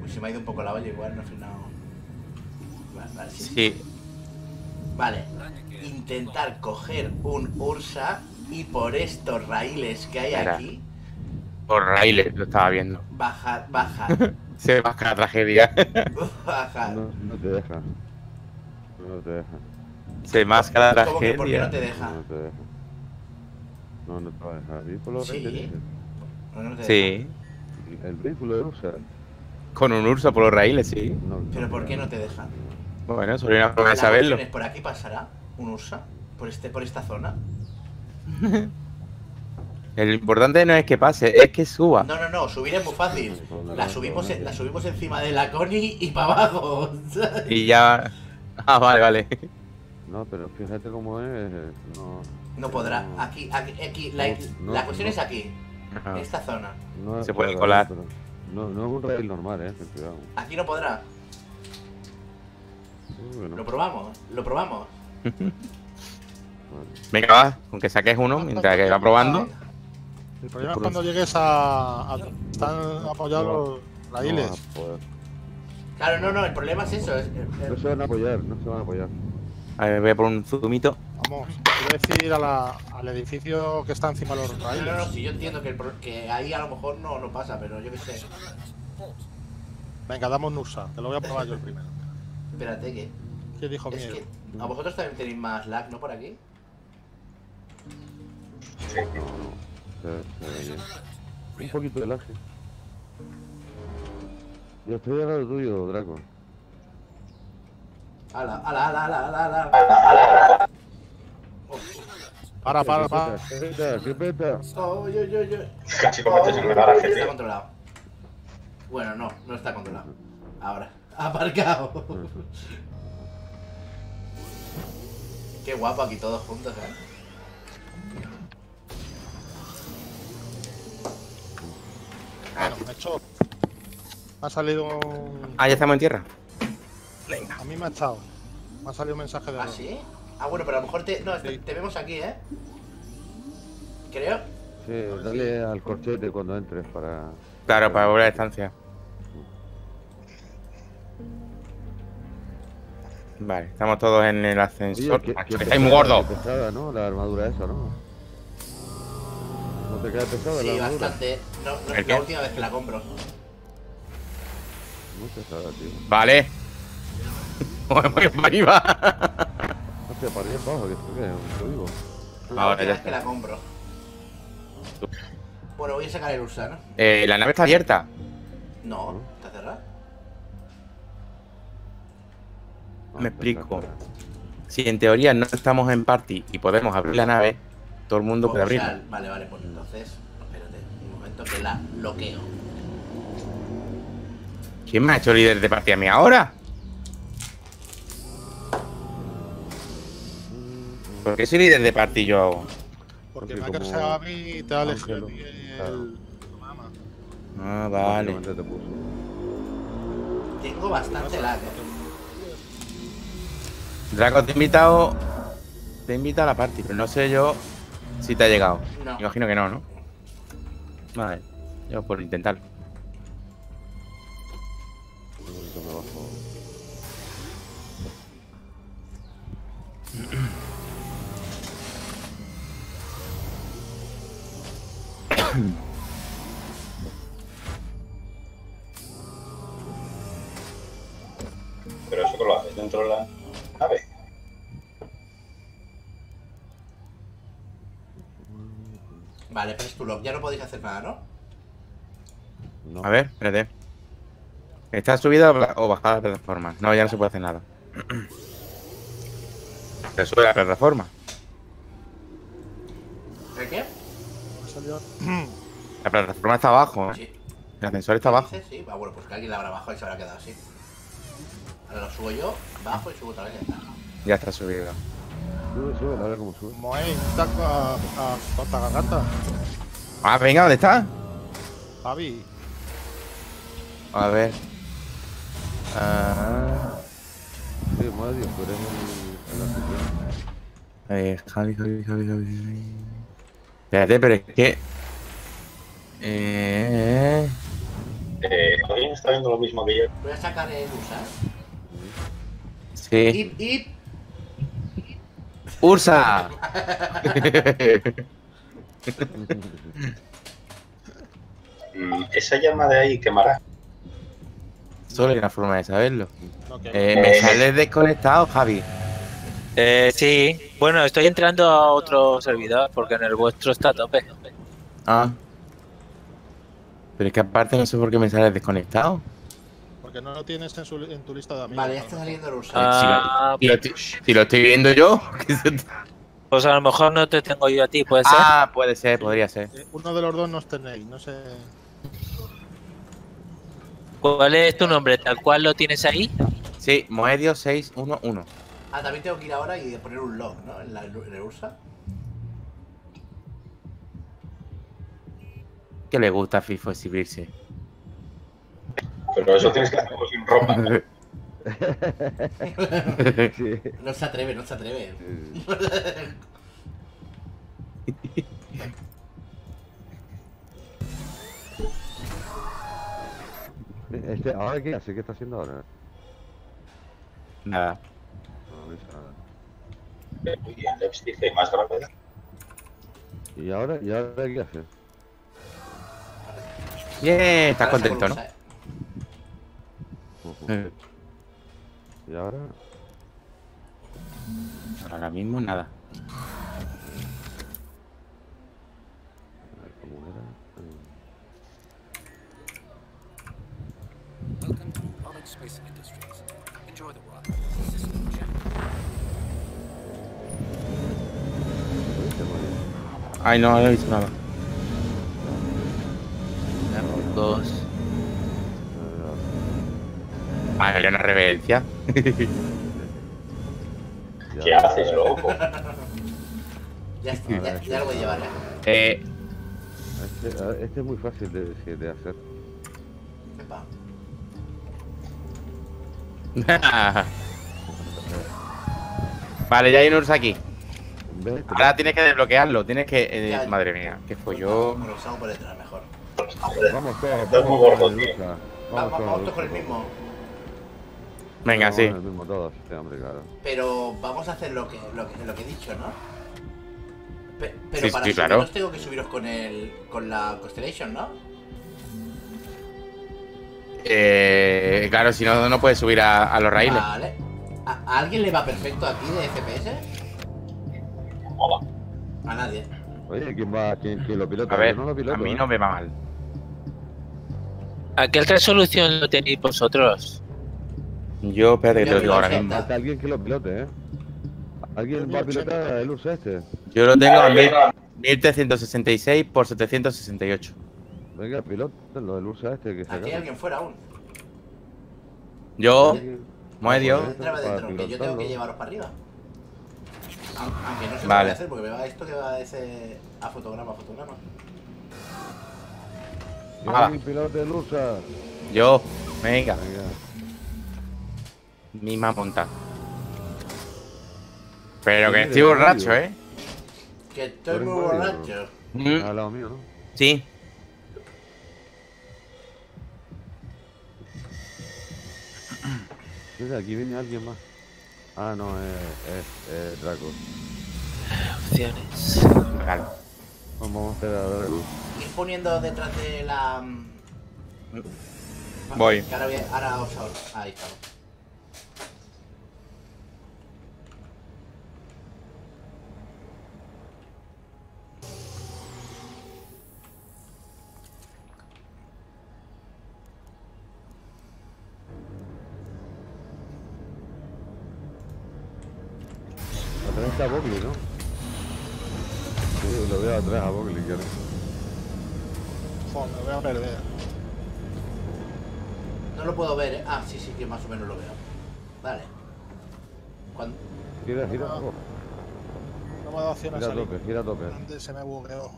Uy, se me ha ido un poco la olla igual, no he frenado. Vale, vale, sí. Sí. Vale. Intentar coger un Ursa y por estos raíles que hay Mira. aquí, Por raíles lo estaba viendo. bajar, bajar, <laughs> Se baja la tragedia. <laughs> bajar. No, no te deja. No te deja. Se masca la ¿Cómo que por qué no te deja? No te deja. No, no te va a dejar. ¿Y por los Sí. No, no te deja. Sí. El vehículo de Rusia. Con un urso por los raíles, sí. No, Pero ¿por qué no te deja? Bueno, solo hay una forma de saberlo. ¿Por aquí pasará un Ursa? ¿Por, este, por esta zona? <laughs> El importante no es que pase, es que suba. No, no, no, subir es muy fácil. La subimos, en- la subimos encima de la Connie y para abajo. Y ya. Ah, vale, vale. No, pero fíjate cómo es. No, No podrá. Aquí, aquí, aquí. La, No, la cuestión no. es aquí. Ah, Esta zona. no Se puede colar. No, no es un rail normal, eh. ten Cuidado. Aquí no podrá. Lo probamos, lo probamos. Venga, va, con que saques uno mientras que va probando. El problema es cuando llegues a. a están apoyados los No raíles. van a poder. Claro, no, no, el problema es eso. es- No se van a apoyar, no se van a apoyar. A ver, voy a poner un zoomito. Vamos, quiero decir a la- al edificio que está encima de los no, raíles. no, no, si yo entiendo que, el pro- que ahí a lo mejor no, no pasa, pero yo qué sé. Venga, damos Nursa, que lo voy a probar yo el primero. Espérate que. ¿Qué dijo Es miedo? que a vosotros también tenéis más lag, ¿no? Por aquí. Un poquito de lag. sí. Yo estoy al lado tuyo, Draco. Ala, ala, ala, ala, ala, ala. Para, para, para. ¿Qué peta? Oh, yo, yo, yo. Casi cometes el garaje, Está tío. controlado. Bueno, no, no está controlado. Ahora. <laughs> Aparcado. Qué guapo aquí todos juntos, eh. Bueno, me he hecho. Ha salido un. Ah, ya estamos en tierra. A mí me ha echado. Me ha salido un mensaje de. ¿Ah, sí? Ah, bueno, pero a lo mejor te. No, te, Sí. te vemos aquí, ¿eh? Creo. Sí, dale al corchete cuando entres para. Claro, para volver a la estancia. Vale, estamos todos en el ascensor. que estáis muy qué pesada, ¿no? La armadura esa, ¿no? ¿No te queda pesada Sí, la armadura? bastante. No, no ¿El es qué? la última vez que la compro. Muy pesada, tío. Vale. Voy para arriba. Hostia, para arriba abajo, que es, lo digo. La Ahora ya que la compro. Bueno, voy a sacar el Ursa, ¿no? Eh, la nave está abierta. No, está cerrada. No, Me explico. Si en teoría no estamos en party y podemos abrir la nave, todo el mundo puede abrirla. vale, vale, pues entonces. Espérate, un momento que la bloqueo. ¿Quién me ha hecho líder de party a mí ahora? ¿Por qué soy líder de party yo? Porque Porque me ha como cargado a mí y te ha el. claro. Mamá. Ah, vale. Básicamente te puso. Tengo bastante lag, eh. Draco, te he invitado. Te he invitado a la party, pero no sé yo si te ha llegado. No. Imagino que no, ¿no? Vale, yo por intentar. Un poquito me bajo. Pero eso que lo haces dentro de la nave. Vale, press to lock. Ya no podéis hacer nada, ¿no? No. A ver, espérate. ¿Está subida o bajada la plataforma? No, ya no se puede hacer nada. <clears throat> Se sube la plataforma. ¿El qué? Me ha salido- La plataforma está abajo, ¿eh? Sí. El ascensor está abajo. ¿Dices? Sí, ah, bueno, pues que alguien la habrá bajado y se habrá quedado así. Ahora lo subo yo, bajo y subo otra vez y ya está. Ya está subido. Sube, sube, a ver cómo sube. Moe, intenta a, a garganta. Ah, venga, ¿dónde está? Javi, A ver. Ah, Sí, Mario, tú eres el, el anfitrión. eh, Javi, Javi, Javi, Javi. Espérate, pero es que. Eh, Eh, ¿Alguien está viendo lo mismo que yo? Voy a sacar el Ursa. sí. Ip, ip. ¡Ursa! Mm, Esa llama de ahí quemará. Solo hay una forma de saberlo. que Eh, me sale desconectado, Javi. Eh, sí. Bueno, estoy entrando a otro servidor porque en el vuestro está a tope. Ah. Pero es que aparte no sé por qué me sale desconectado. porque no lo tienes en, su, en tu lista de amigos. Vale, ya está saliendo el Ursa. Ah, Si lo, si lo estoy viendo yo. <laughs> Pues a lo mejor no te tengo yo a ti, puede ser. Ah, puede ser, podría ser. Eh, Uno de los dos nos tenéis, no sé. ¿Cuál es tu nombre? ¿Tal cual lo tienes ahí? Sí, Moedio 611. Ah, también tengo que ir ahora y poner un log, ¿no? En, la, en el Ursa. Que le gusta a FIFO exhibirse. Pero eso tienes que hacerlo sin ropa. <laughs> Sí. No se atreve, no se atreve. Este, ¿Ahora qué hace? ¿Qué está haciendo ahora? Nada. No, hizo nada. Muy bien, Leps dice más gravedad. ¿Y ahora, ¿Y ahora qué hace? Bien, estás contento, ¿no? ¿Y ahora? Ahora mismo nada. A ver, ¿Cómo era? Welcome to Onyx Space Industries. Enjoy the ride. System check. ¿lo viste, Mario? Ay, no, no he visto nada. Dos. Era una reverencia. <laughs> ¿Qué haces, loco? <laughs> Ya, está, ya, ya lo voy a llevar, ¿eh? Este, este es muy fácil de, de- de hacer. <laughs> Vale, ya hay un Ursa aquí. Ahora tienes que desbloquearlo. Tienes que. eh, Ya. madre mía. Me lo salgo por detrás. Vamos todos, Estás muy vamos todos gordo, tío. Vamos Vamos todos con el mismo. Venga, Vamos sí. el mismo todos, sí, hombre, claro. Pero vamos a hacer lo que, lo que, lo que he dicho, ¿no? Pe- pero Sí, para sí, subiros claro. tengo que subiros con el con la Constellation, ¿no? Eh, claro, si no, no puedes subir a, a los raíles. Vale. ¿A, a alguien le va perfecto aquí de FPS? Hola. A nadie. Oye, ¿quién va? ¿Quién, quién lo pilota? A ver, no lo piloto, a mí ¿eh? no me va mal. ¿A qué resolución lo tenéis vosotros? Yo, espérate que te lo digo ahora mismo. Falta alguien que lo pilote, ¿eh? ¿Alguien va a pilotar el uso este? Yo lo tengo a mil- 1366 por 768. Venga, pilotenlo, el uso este que se Aquí hay alguien fuera aún. Yo, medio. Para dentro, que yo tengo que llevaros para arriba. Aun- Aunque no sé Vale. qué voy a hacer porque me va esto que va ese a fotograma a fotograma. Alguien pilote el USA. Yo, venga, Venga. misma monta. Pero que estoy de borracho. ¿eh? Que estoy muy borracho. Mm, Al lado mío, ¿no? Sí, Mira, aquí viene alguien más. Ah, no, es, es, es Draco. Opciones. claro. Vamos a esperar a Draco. Ir poniendo detrás de la. mm, Voy. ahora, voy a- ahora os. Ahí estamos. Gira, gira. Oh, No me ha dado opción gira a salir. tope, gira a tope. Antes se me bugueó.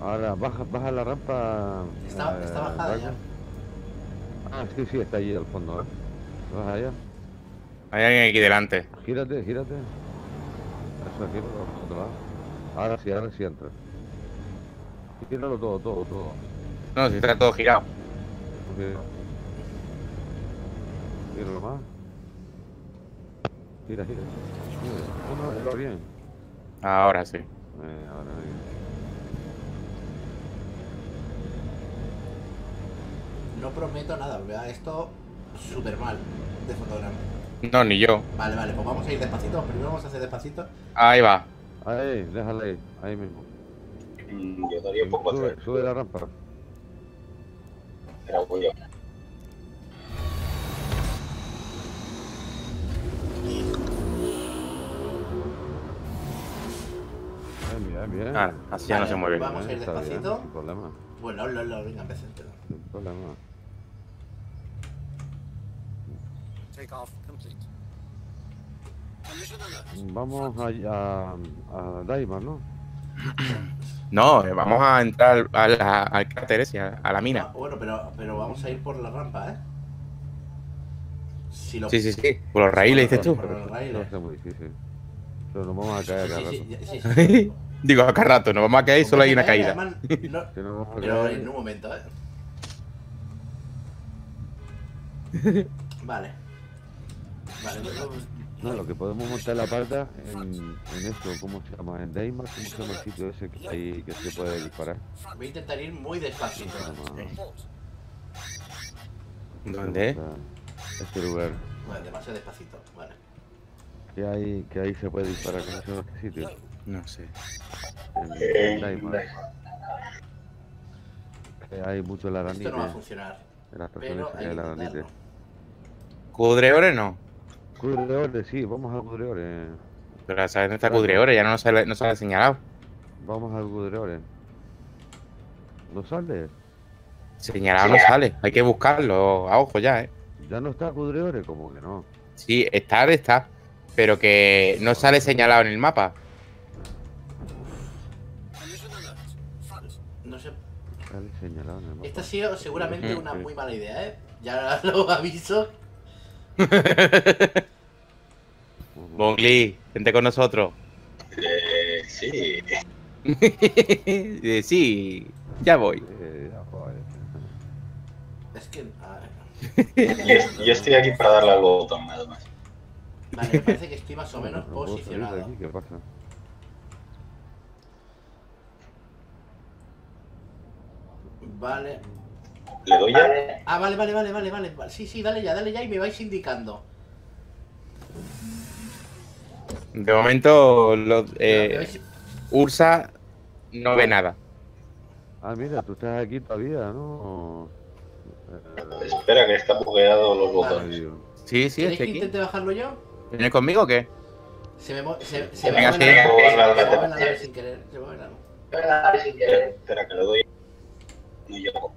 Ahora, baja, baja la rampa. Está- está bajada ya. Ah, sí, sí, está allí al fondo, ¿eh? ¿Vas allá? Hay alguien aquí delante. Gírate, gírate. Eso, gíralo al otro lado. Ahora sí, ahora sí entra. Gíralo todo, todo, todo. No, si está todo girado. Gíralo más. Gira, gira. Gira. No, no, está bien. Ahora sí. Eh, ahora bien. No prometo nada, vea esto súper mal de fotograma. No, ni yo. Vale, vale, pues vamos a ir despacito. Primero vamos a hacer despacito. Ahí va. Ahí, déjala ahí, ahí mismo. Mm, Yo daría un poco Sube, atrás. sube la rampa. Era voy yo. Bien, bien, bien. Ah, así vale, ya no se mueve. Vamos a ir despacito. Bien, sin problema. Bueno, lo, lo, venga, empecemos. Sin problema. Take off complete. Vamos a, a, a Daimar, ¿no? <coughs> No, eh, vamos a entrar a la, al cráter ese, a, a, la mina. Ah, bueno, pero, pero vamos a ir por la rampa, ¿eh? Si lo... Sí, sí, sí. Por los raíles, dices tú. Por los raíles. muy difícil. Pero nos vamos a caer sí, rato. sí. <laughs> Digo, acá rato, nos vamos a caer y solo hay una caída. Además, <laughs> no- pero en un momento, ¿eh? Vale. Vale, luego- No, lo que podemos montar la parta en, en esto, ¿cómo se llama? En Daimar, ¿cómo se llama el sitio ese que, hay, que se puede disparar? voy a intentar ir muy despacito. ¿Dónde? Este lugar. Bueno, demasiado despacito. Vale. Que hay, que ahí se puede disparar, ¿cómo se llama este sitio? No sé. Eh, en Daimar. Que hay mucho laranite. Esto no va a funcionar. En las Pero personas hay laranite. Cudreores no. Cudreores, sí, vamos al Cudreores. Pero ¿sabes dónde está Cudreores? Ya no nos sale, no sale señalado. Vamos al Cudreores. ¿No sale? Señalado no sale. Hay que buscarlo a ojo ya, ¿eh? Ya no está Cudreores, como que no. Sí, estar está. Pero que no sale señalado en el mapa. No sé. Sale señalado en el mapa. Esta ha sido seguramente una muy mala idea, ¿eh? Ya lo aviso. <laughs> Bongli, vente con nosotros. Eh, sí. <laughs> Eh, sí, ya voy. Eh, ya, joder. Es que. a ver. Yo, yo estoy aquí para darle al botón, nada más. Vale, me parece que estoy más o menos posicionado. aquí, ¿Qué pasa? Vale. ¿Le doy ya? Ah, vale, vale, vale, vale, vale. Sí, sí, dale ya, dale ya y me vais indicando. De momento, los, eh, vais- Ursa no ve nada. Ah, mira, tú estás aquí todavía, ¿no? Eh, Espera, que está bugueado los botones. Sí, sí, ¿Queréis estoy que aquí. intente bajarlo yo? ¿Vienes conmigo o qué? Se me, se, se Venga, mueve sí. se sin querer. Se me mueve la Espera, espera, que le doy. No llego.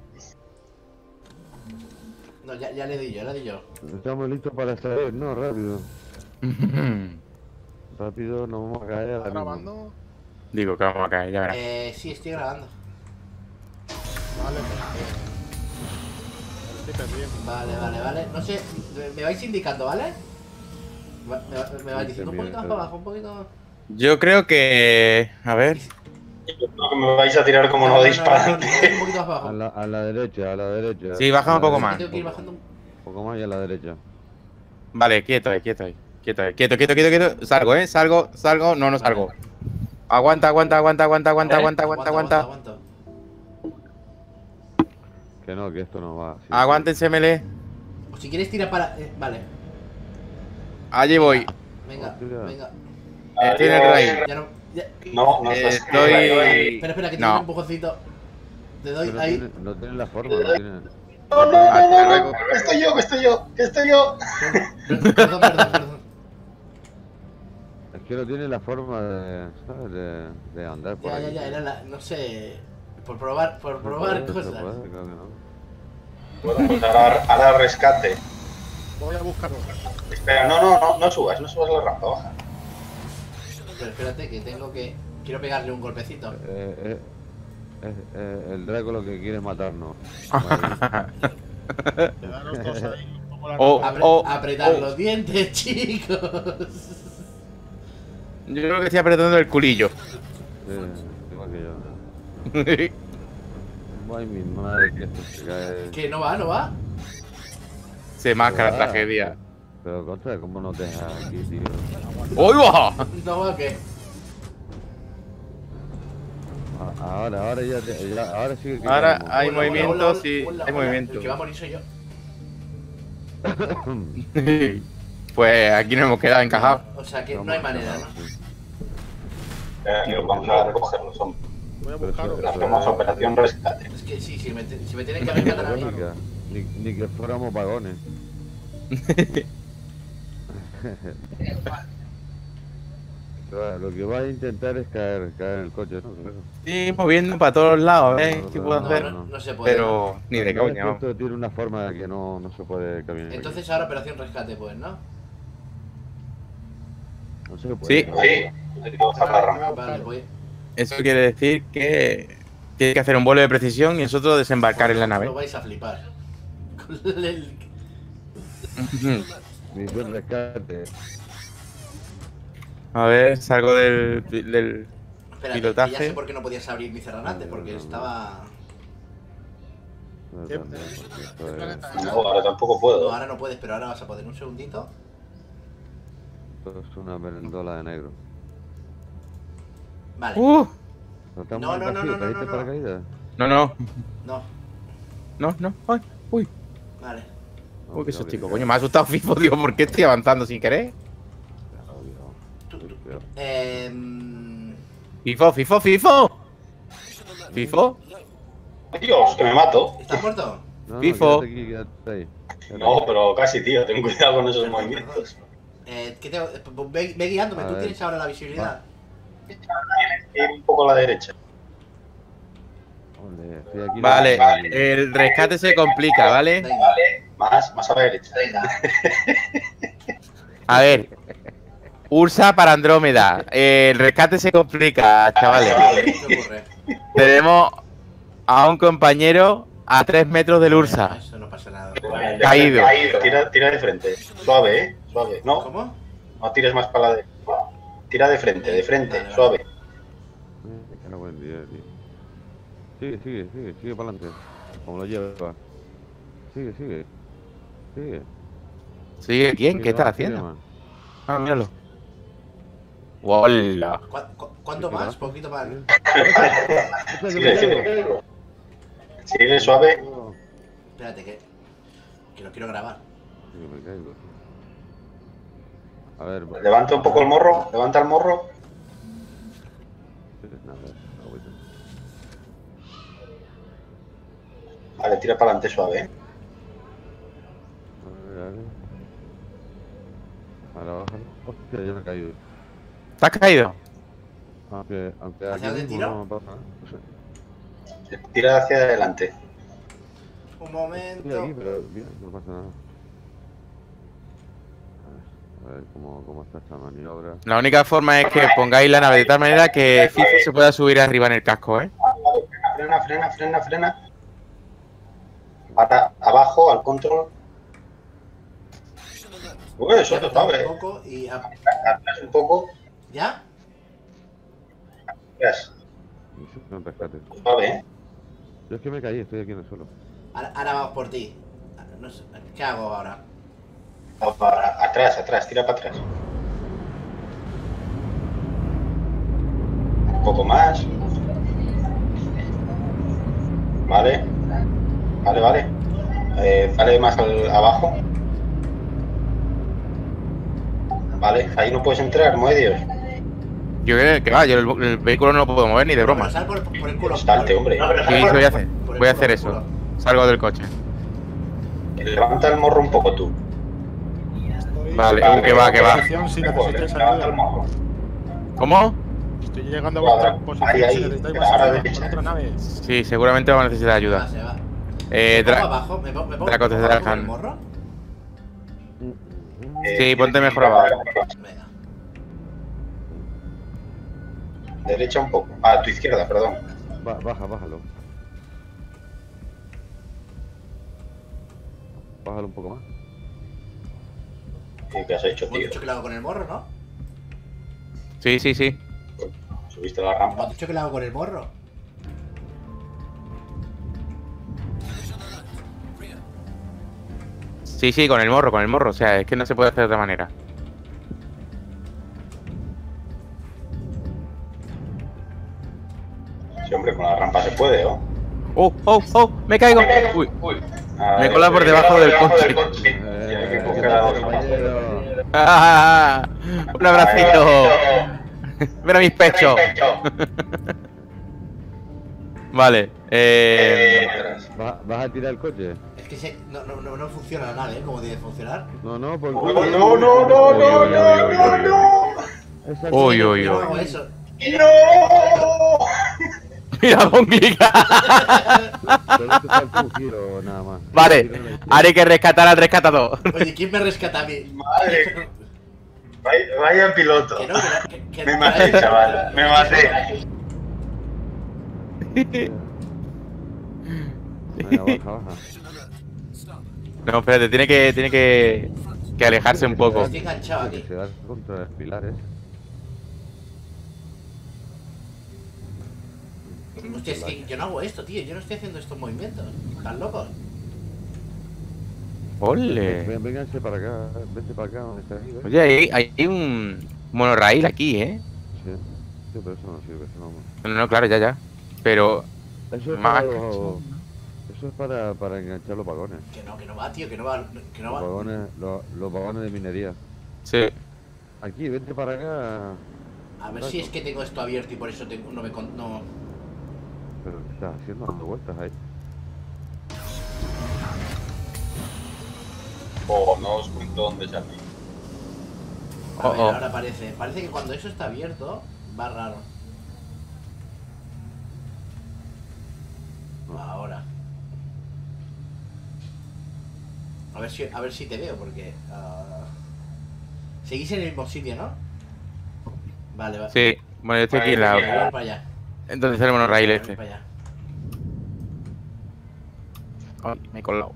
No, ya, ya le di yo, le di yo. Estamos listos para salir, ¿no? Rápido. <laughs> Rápido, nos vamos a caer ¿Está ahora mismo. grabando? Digo que vamos a caer, ya verás. Eh, sí, estoy grabando. Vale, pues. Estoy. Vale, vale, vale. No sé, me, vais indicando, ¿vale? Va- Me, va- me vais Sí, diciendo un poquito más mira, para abajo, un poquito más. Yo creo que. A ver. Me vais a tirar como no, no, disparante. no, no, un poquito más A abajo. la, a la derecha, a la derecha. Sí, baja un poco más. Tengo que ir bajando un poco más y a la derecha. Vale, quieto ahí, quieto ahí. Quieto ahí. Quieto, quieto, quieto, quieto. Salgo, ¿eh? Salgo, salgo. No, no salgo. Aguanta, aguanta, aguanta, aguanta, aguanta, aguanta, aguanta, aguanta. Que no, que esto no va. sí. Aguántense. O si quieres tira para. eh, vale, Allí voy. venga, Hostia. venga. Estoy en el raíl. Ya no. Ya. No, no Eh. Estoy. Espera, espera, que te No. doy un empujoncito. Te doy no, ahí. tiene, no tiene la forma, no tiene. No, no, no, no, no, que estoy yo, que estoy yo, que estoy yo. Perdón, perdón, perdón. Es que no tiene la forma de, ¿sabes? de, de andar por Ya, ahí. ya, ya, era la. No sé. Por probar, por No probar cosas. puede, claro que no. Bueno, pues ahora, ahora rescate. Voy a buscarlo. Espera, no, no, no, no subas, no subas la rampa, baja. Pero espérate, que tengo que. Quiero pegarle un golpecito. Eh, eh, eh, eh, el Draco lo que quiere es matarnos. <laughs> Quedaros todos ahí. un poco la Oh. Apre- oh, apretar oh. los dientes, <laughs> chicos. Yo creo que estoy apretando el culillo. Sí, igual que yo. <laughs> Ay, mi madre, que esto se cae. Que no va, no va. Se masca la Ah. tragedia. Pero contra, ¿cómo nos deja aquí, tío? ¡Uy, va! No va, ¿qué? A- Ahora, ahora ya, te- ya ahora sí que. Ahora hay Hola, movimiento, hola, hola, sí, hola, hay hola. movimiento. El que va a morir soy yo. <laughs> Pues aquí nos hemos quedado encajados. O sea que no hay manera, ¿no? Vamos a recogerlos. Voy a buscarlo. Hacemos operación rescate. Que sí, si me, si me tienen que rescatar a mí. Ni, ni que fuéramos vagones. <laughs> va- lo que va a intentar es caer, caer en el coche, ¿no? Estoy moviendo para todos lados, ¿eh? ¿Qué puedo No, hacer? No, no, no se puede. Pero ni de coña. Esto tiene una forma de que no, no se puede caminar. Entonces ahora operación rescate, pues, ¿no? no se puede. Sí. Sí, rampa. Vale, voy. Eso quiere decir que tiene que hacer un vuelo de precisión y nosotros desembarcar en la nave. Lo vais a flipar. Con el- Misión rescate. A ver, salgo del, del Espérate, que Pilotaje. ya sé por qué no podías abrir ni cerrar antes, porque estaba... No, ¿Qué- también, porque esto ¿Qué es- planeta No, ahora tampoco No, puedo. ahora no puedes, pero ahora vas a poder. Un segundito. esto es una merendola de negro. Vale. ¡Uh! ¿No, No, no, no, no, no, ¿Caíste no, no. No, no, No, no, no. Ay, uy, vale. uy, qué No, sustico. no, Coño, me ha asustado FIFO, digo, ¿por qué estoy avanzando sin querer? Eh, FIFO, FIFO, FIFO. FIFO. Dios, que me mato. ¿Estás muerto? No, no, Pifo. quédate aquí, quédate ahí. Quédate No, ahí. pero casi, tío. Ten cuidado con esos movimientos. Eh, ¿qué tengo? Eh, Ve, ve guiándome, A tú ver. tienes ahora la visibilidad. Ir un poco a la derecha. Vale, el rescate se complica, ¿vale? Más, más a la derecha. A ver. Ursa para Andrómeda. El rescate se complica, chavales. Tenemos a un compañero a 3 metros del Ursa. Eso no pasa nada. Caído. Tira, tira de frente. Suave, eh. Suave. No, ¿Cómo? no tires más para la derecha. Tira de frente, de frente. Vale, vale. Suave. Me cago en Dios, tío. Sigue, sigue, sigue, sigue para adelante. Como lo lleva. Sigue, sigue. Sigue. ¿Sigue quién? Sigue ¿Qué estás haciendo? más. Ah, míralo. ¡Hola! ¿Cu- cu- ¿Cuánto más? Poquito más. <laughs> Sigue, sigue. Sigue suave. No, Espérate, que, que lo quiero grabar. sí, me caigo. A ver, va- Levanta un poco el morro. Levanta el morro. Vale, tira para adelante suave, eh. A ver, a ver. Ahora bájalo. Hostia, ya me he caído. ¿Te has caído? Aunque, aunque ¿Hacia dónde tiro? no pasa sé. Tira hacia adelante. Un Estoy momento. aquí, pero mira, no pasa nada. A ver, cómo, cómo está esta maniobra. La única forma es que pongáis la nave de tal manera que FIFO se pueda subir arriba en el casco, ¿eh? Frena, frena, frena, frena. Para abajo, al control. Uy, eso un poco y... a- Atrás un poco. ¿Ya? Misión rescate. Suave, eh. Yo es que me caí, estoy aquí en el suelo. Ahora, ahora vamos por ti. No sé, ¿Qué hago ahora? Para- Atrás, atrás, tira para atrás. Un poco más. Vale. Vale, vale. Eh, dale más al- abajo. Vale, ahí no puedes entrar, Moedios. Yo creo que va, yo el, el vehículo no lo puedo mover ni de broma. Sal por, por el culo. Salte, hombre. Sí, eso voy a hacer. Voy a eso. Salgo del coche. Levanta el morro un poco tú. Vale, en uh, que va, que va. Si necesitáis ayuda. ¿Cómo? Estoy llegando a vuestra posición ahí, si necesitáis pero más ahora ayuda. Con otra nave. Sí, seguramente vamos a necesitar Va, ayuda. se va. Eh, ¿Me pongo tra- abajo? ¿Me pongo, me pongo, Draco, te abajo el morro? Eh, Sí, ponte mejor abajo. Venga. Derecha un poco. Ah, a tu izquierda, perdón. Ba- baja, bájalo. Bájalo un poco más. ¿Qué qué has hecho, tío? hago con el morro, ¿no? Sí, sí, sí. Subiste la rampa. Lo hago con el morro. Sí, sí, con el morro, con el morro. O sea, es que no se puede hacer de otra manera. Sí, hombre, con la rampa se puede, ¿no? ¡Oh, oh, oh! ¡Me caigo! Uy, A Me cola por eh, debajo del coche. Eh, hay que ¿qué coger tal, a dos compañero? ¡Ah! ¡Un abracito! <laughs> ¡Mira mis pechos! <laughs> Vale, eh. ¿Va- ¿Vas a tirar el coche? Es que se, no, no, no, no funciona la nave, ¿eh? Como debe funcionar. No, no, porque... No, no, no, no, no, no, no, no. Es Uy, uy, no uy. ¡No! <laughs> Mira, <laughs> más. Vale, hay que rescatar al rescatador. Oye, ¿quién me rescata a mí? Madre. Vaya, vaya piloto. Que no, que no, que, que Me maté, chaval. Me maté. No, espérate, tiene que, tiene que, que alejarse un poco. Estoy enganchado aquí. se da contra los pilares. Hostia, es que yo no hago esto, tío. Yo no estoy haciendo estos movimientos. ¿Están locos? Ole. Ven, vénganse para acá, vente para acá donde está ahí, ¿ves? Oye, hay, hay un monorail aquí, ¿eh? Sí. Sí, pero eso no sirve, eso no. No, no, claro, ya, ya. Pero, Eso es Más para los, Eso es para, para enganchar los vagones. Que no, que no va, tío. Que no va. Que no Los va. vagones, los, los vagones de minería. sí. Aquí, vente para acá. A ver si es que tengo esto abierto y por eso tengo, no me. No. Pero ¿qué estás haciendo? Dando vueltas ahí. Oh, no os cuento dónde salí. A Oh, ver, oh. ahora parece. Parece que cuando eso está abierto, va raro. Ahora. A ver si, a ver si te veo, porque. ah, Seguís en el mismo sitio, ¿no? Vale, vale. Sí. Bueno, yo estoy aquí en la... Entonces está el monorail este. para allá. Ay, me he colado.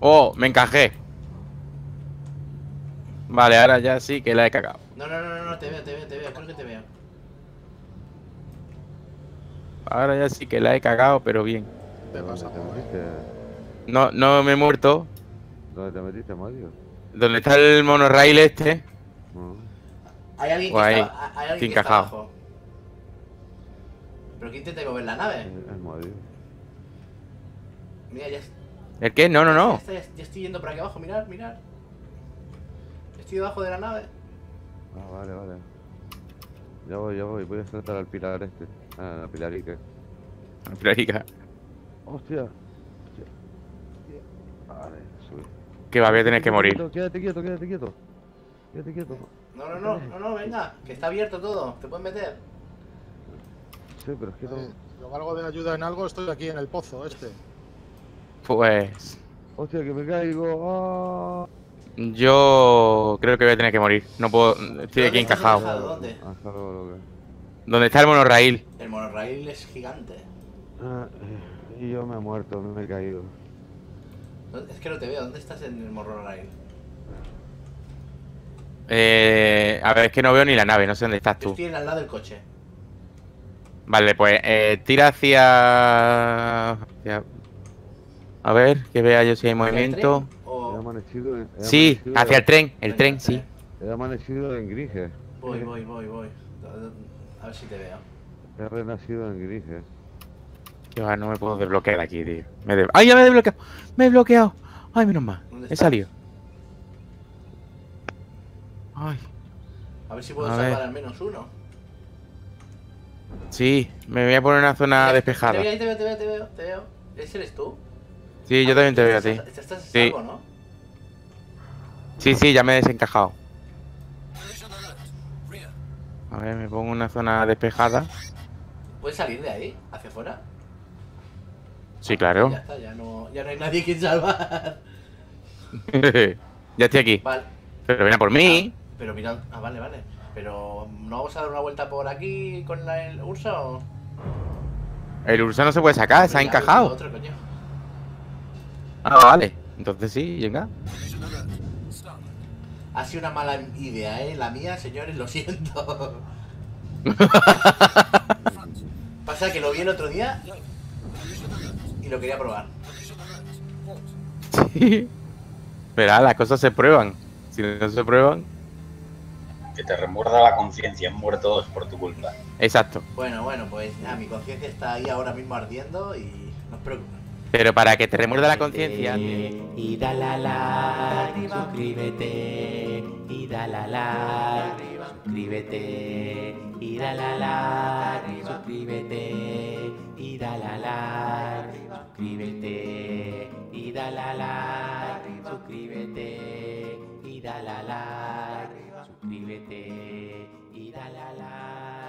Oh, me encajé. Vale, ahora ya sí que la he cagado. No, no, no, no, no, te veo, te veo, te veo, creo que te veo. Ahora ya sí que la he cagado, pero bien. ¿Qué ¿Dónde pasa? te metiste? No, no me he muerto. ¿Dónde te metiste, Mario? Donde está el monorail este. No. Hay alguien que Guay. está, hay alguien que está abajo. ¿Pero quién intenta mover la nave? Es, es Mario. Mira, ya, ¿El qué? No, no, no. ya, ya estoy yendo por aquí abajo, mirad, mirad. Estoy debajo de la nave. Ah, vale, vale. Ya voy, ya voy. Voy a saltar al pilar este. Ah, al pilarique. Plarica. Hostia. Hostia. Vale, subí. Que va, voy a tener que morir. Quieto, Quédate quieto, quédate quieto. Quédate quieto. No, no, no, no, no, venga, que está abierto todo, te puedes meter. Sí, pero es que. Eh, Yo valgo de ayuda en algo, estoy aquí en el pozo este. Pues. Hostia, que me caigo. Yo creo que voy a tener que morir. No puedo. Estoy ¿Dónde aquí encajado. ¿Dónde? Ah, lo. Donde está el monorail. El monorail es gigante. Ah, y yo me he muerto, me he caído. ¿Dónde- Es que no te veo, ¿dónde estás en el monorail? Eh, a ver, es que no veo ni la nave, no sé dónde estás Yo tú. estoy al lado del coche. Vale, pues eh, tira hacia... hacia- A ver, que vea yo si hay movimiento. ¿El tren? He O... amanecido he Sí, hacia el tren, el tren, sí. He amanecido en Grige. Voy, voy, voy, voy. A ver si te veo. He renacido en Grige. Que va, no me puedo desbloquear aquí, tío. Me de- ¡Ay, ya me he desbloqueado! ¡Me he bloqueado! ¡Ay, menos mal! ¿Dónde He salido. Ay, A ver si puedo A salvar ver. al menos uno. sí, me voy a poner en una zona despejada. Te veo, te veo, te veo, te veo, te veo. ¿Ese eres tú? Sí, yo también te veo a ti. Estás, Sí. salvo, ¿no? Sí, sí, ya me he desencajado. A ver, me pongo en una zona despejada. ¿Puedes salir de ahí? ¿Hacia afuera? Sí, claro. Ya está, ya no, ya no hay nadie que salvar. <laughs> ya estoy aquí. Vale. Pero ven a por mí. Pero mira, ah, vale, vale. Pero ¿no vamos a dar una vuelta por aquí con la, el Ursa o...? El Ursa no se puede sacar, se ha encajado. Otro, coño. Ah, vale. Entonces sí, venga. Ha sido una mala idea, ¿eh? La mía, señores, lo siento. <laughs> Pasa que lo vi el otro día y lo quería probar. Sí. Verá, las cosas se prueban. Si no se prueban. Que te remuerda la conciencia, han muerto todos por tu culpa. Exacto. Bueno, bueno, pues nada, mi conciencia está ahí ahora mismo ardiendo y no os preocupéis. Pero para que te remuerda la conciencia. Y dale a like, suscríbete. Y dale a like, suscríbete. Y dale a like, suscríbete. Y dale a like, suscríbete. Y dale a like, suscríbete. Y dale a like, suscríbete y dale a la.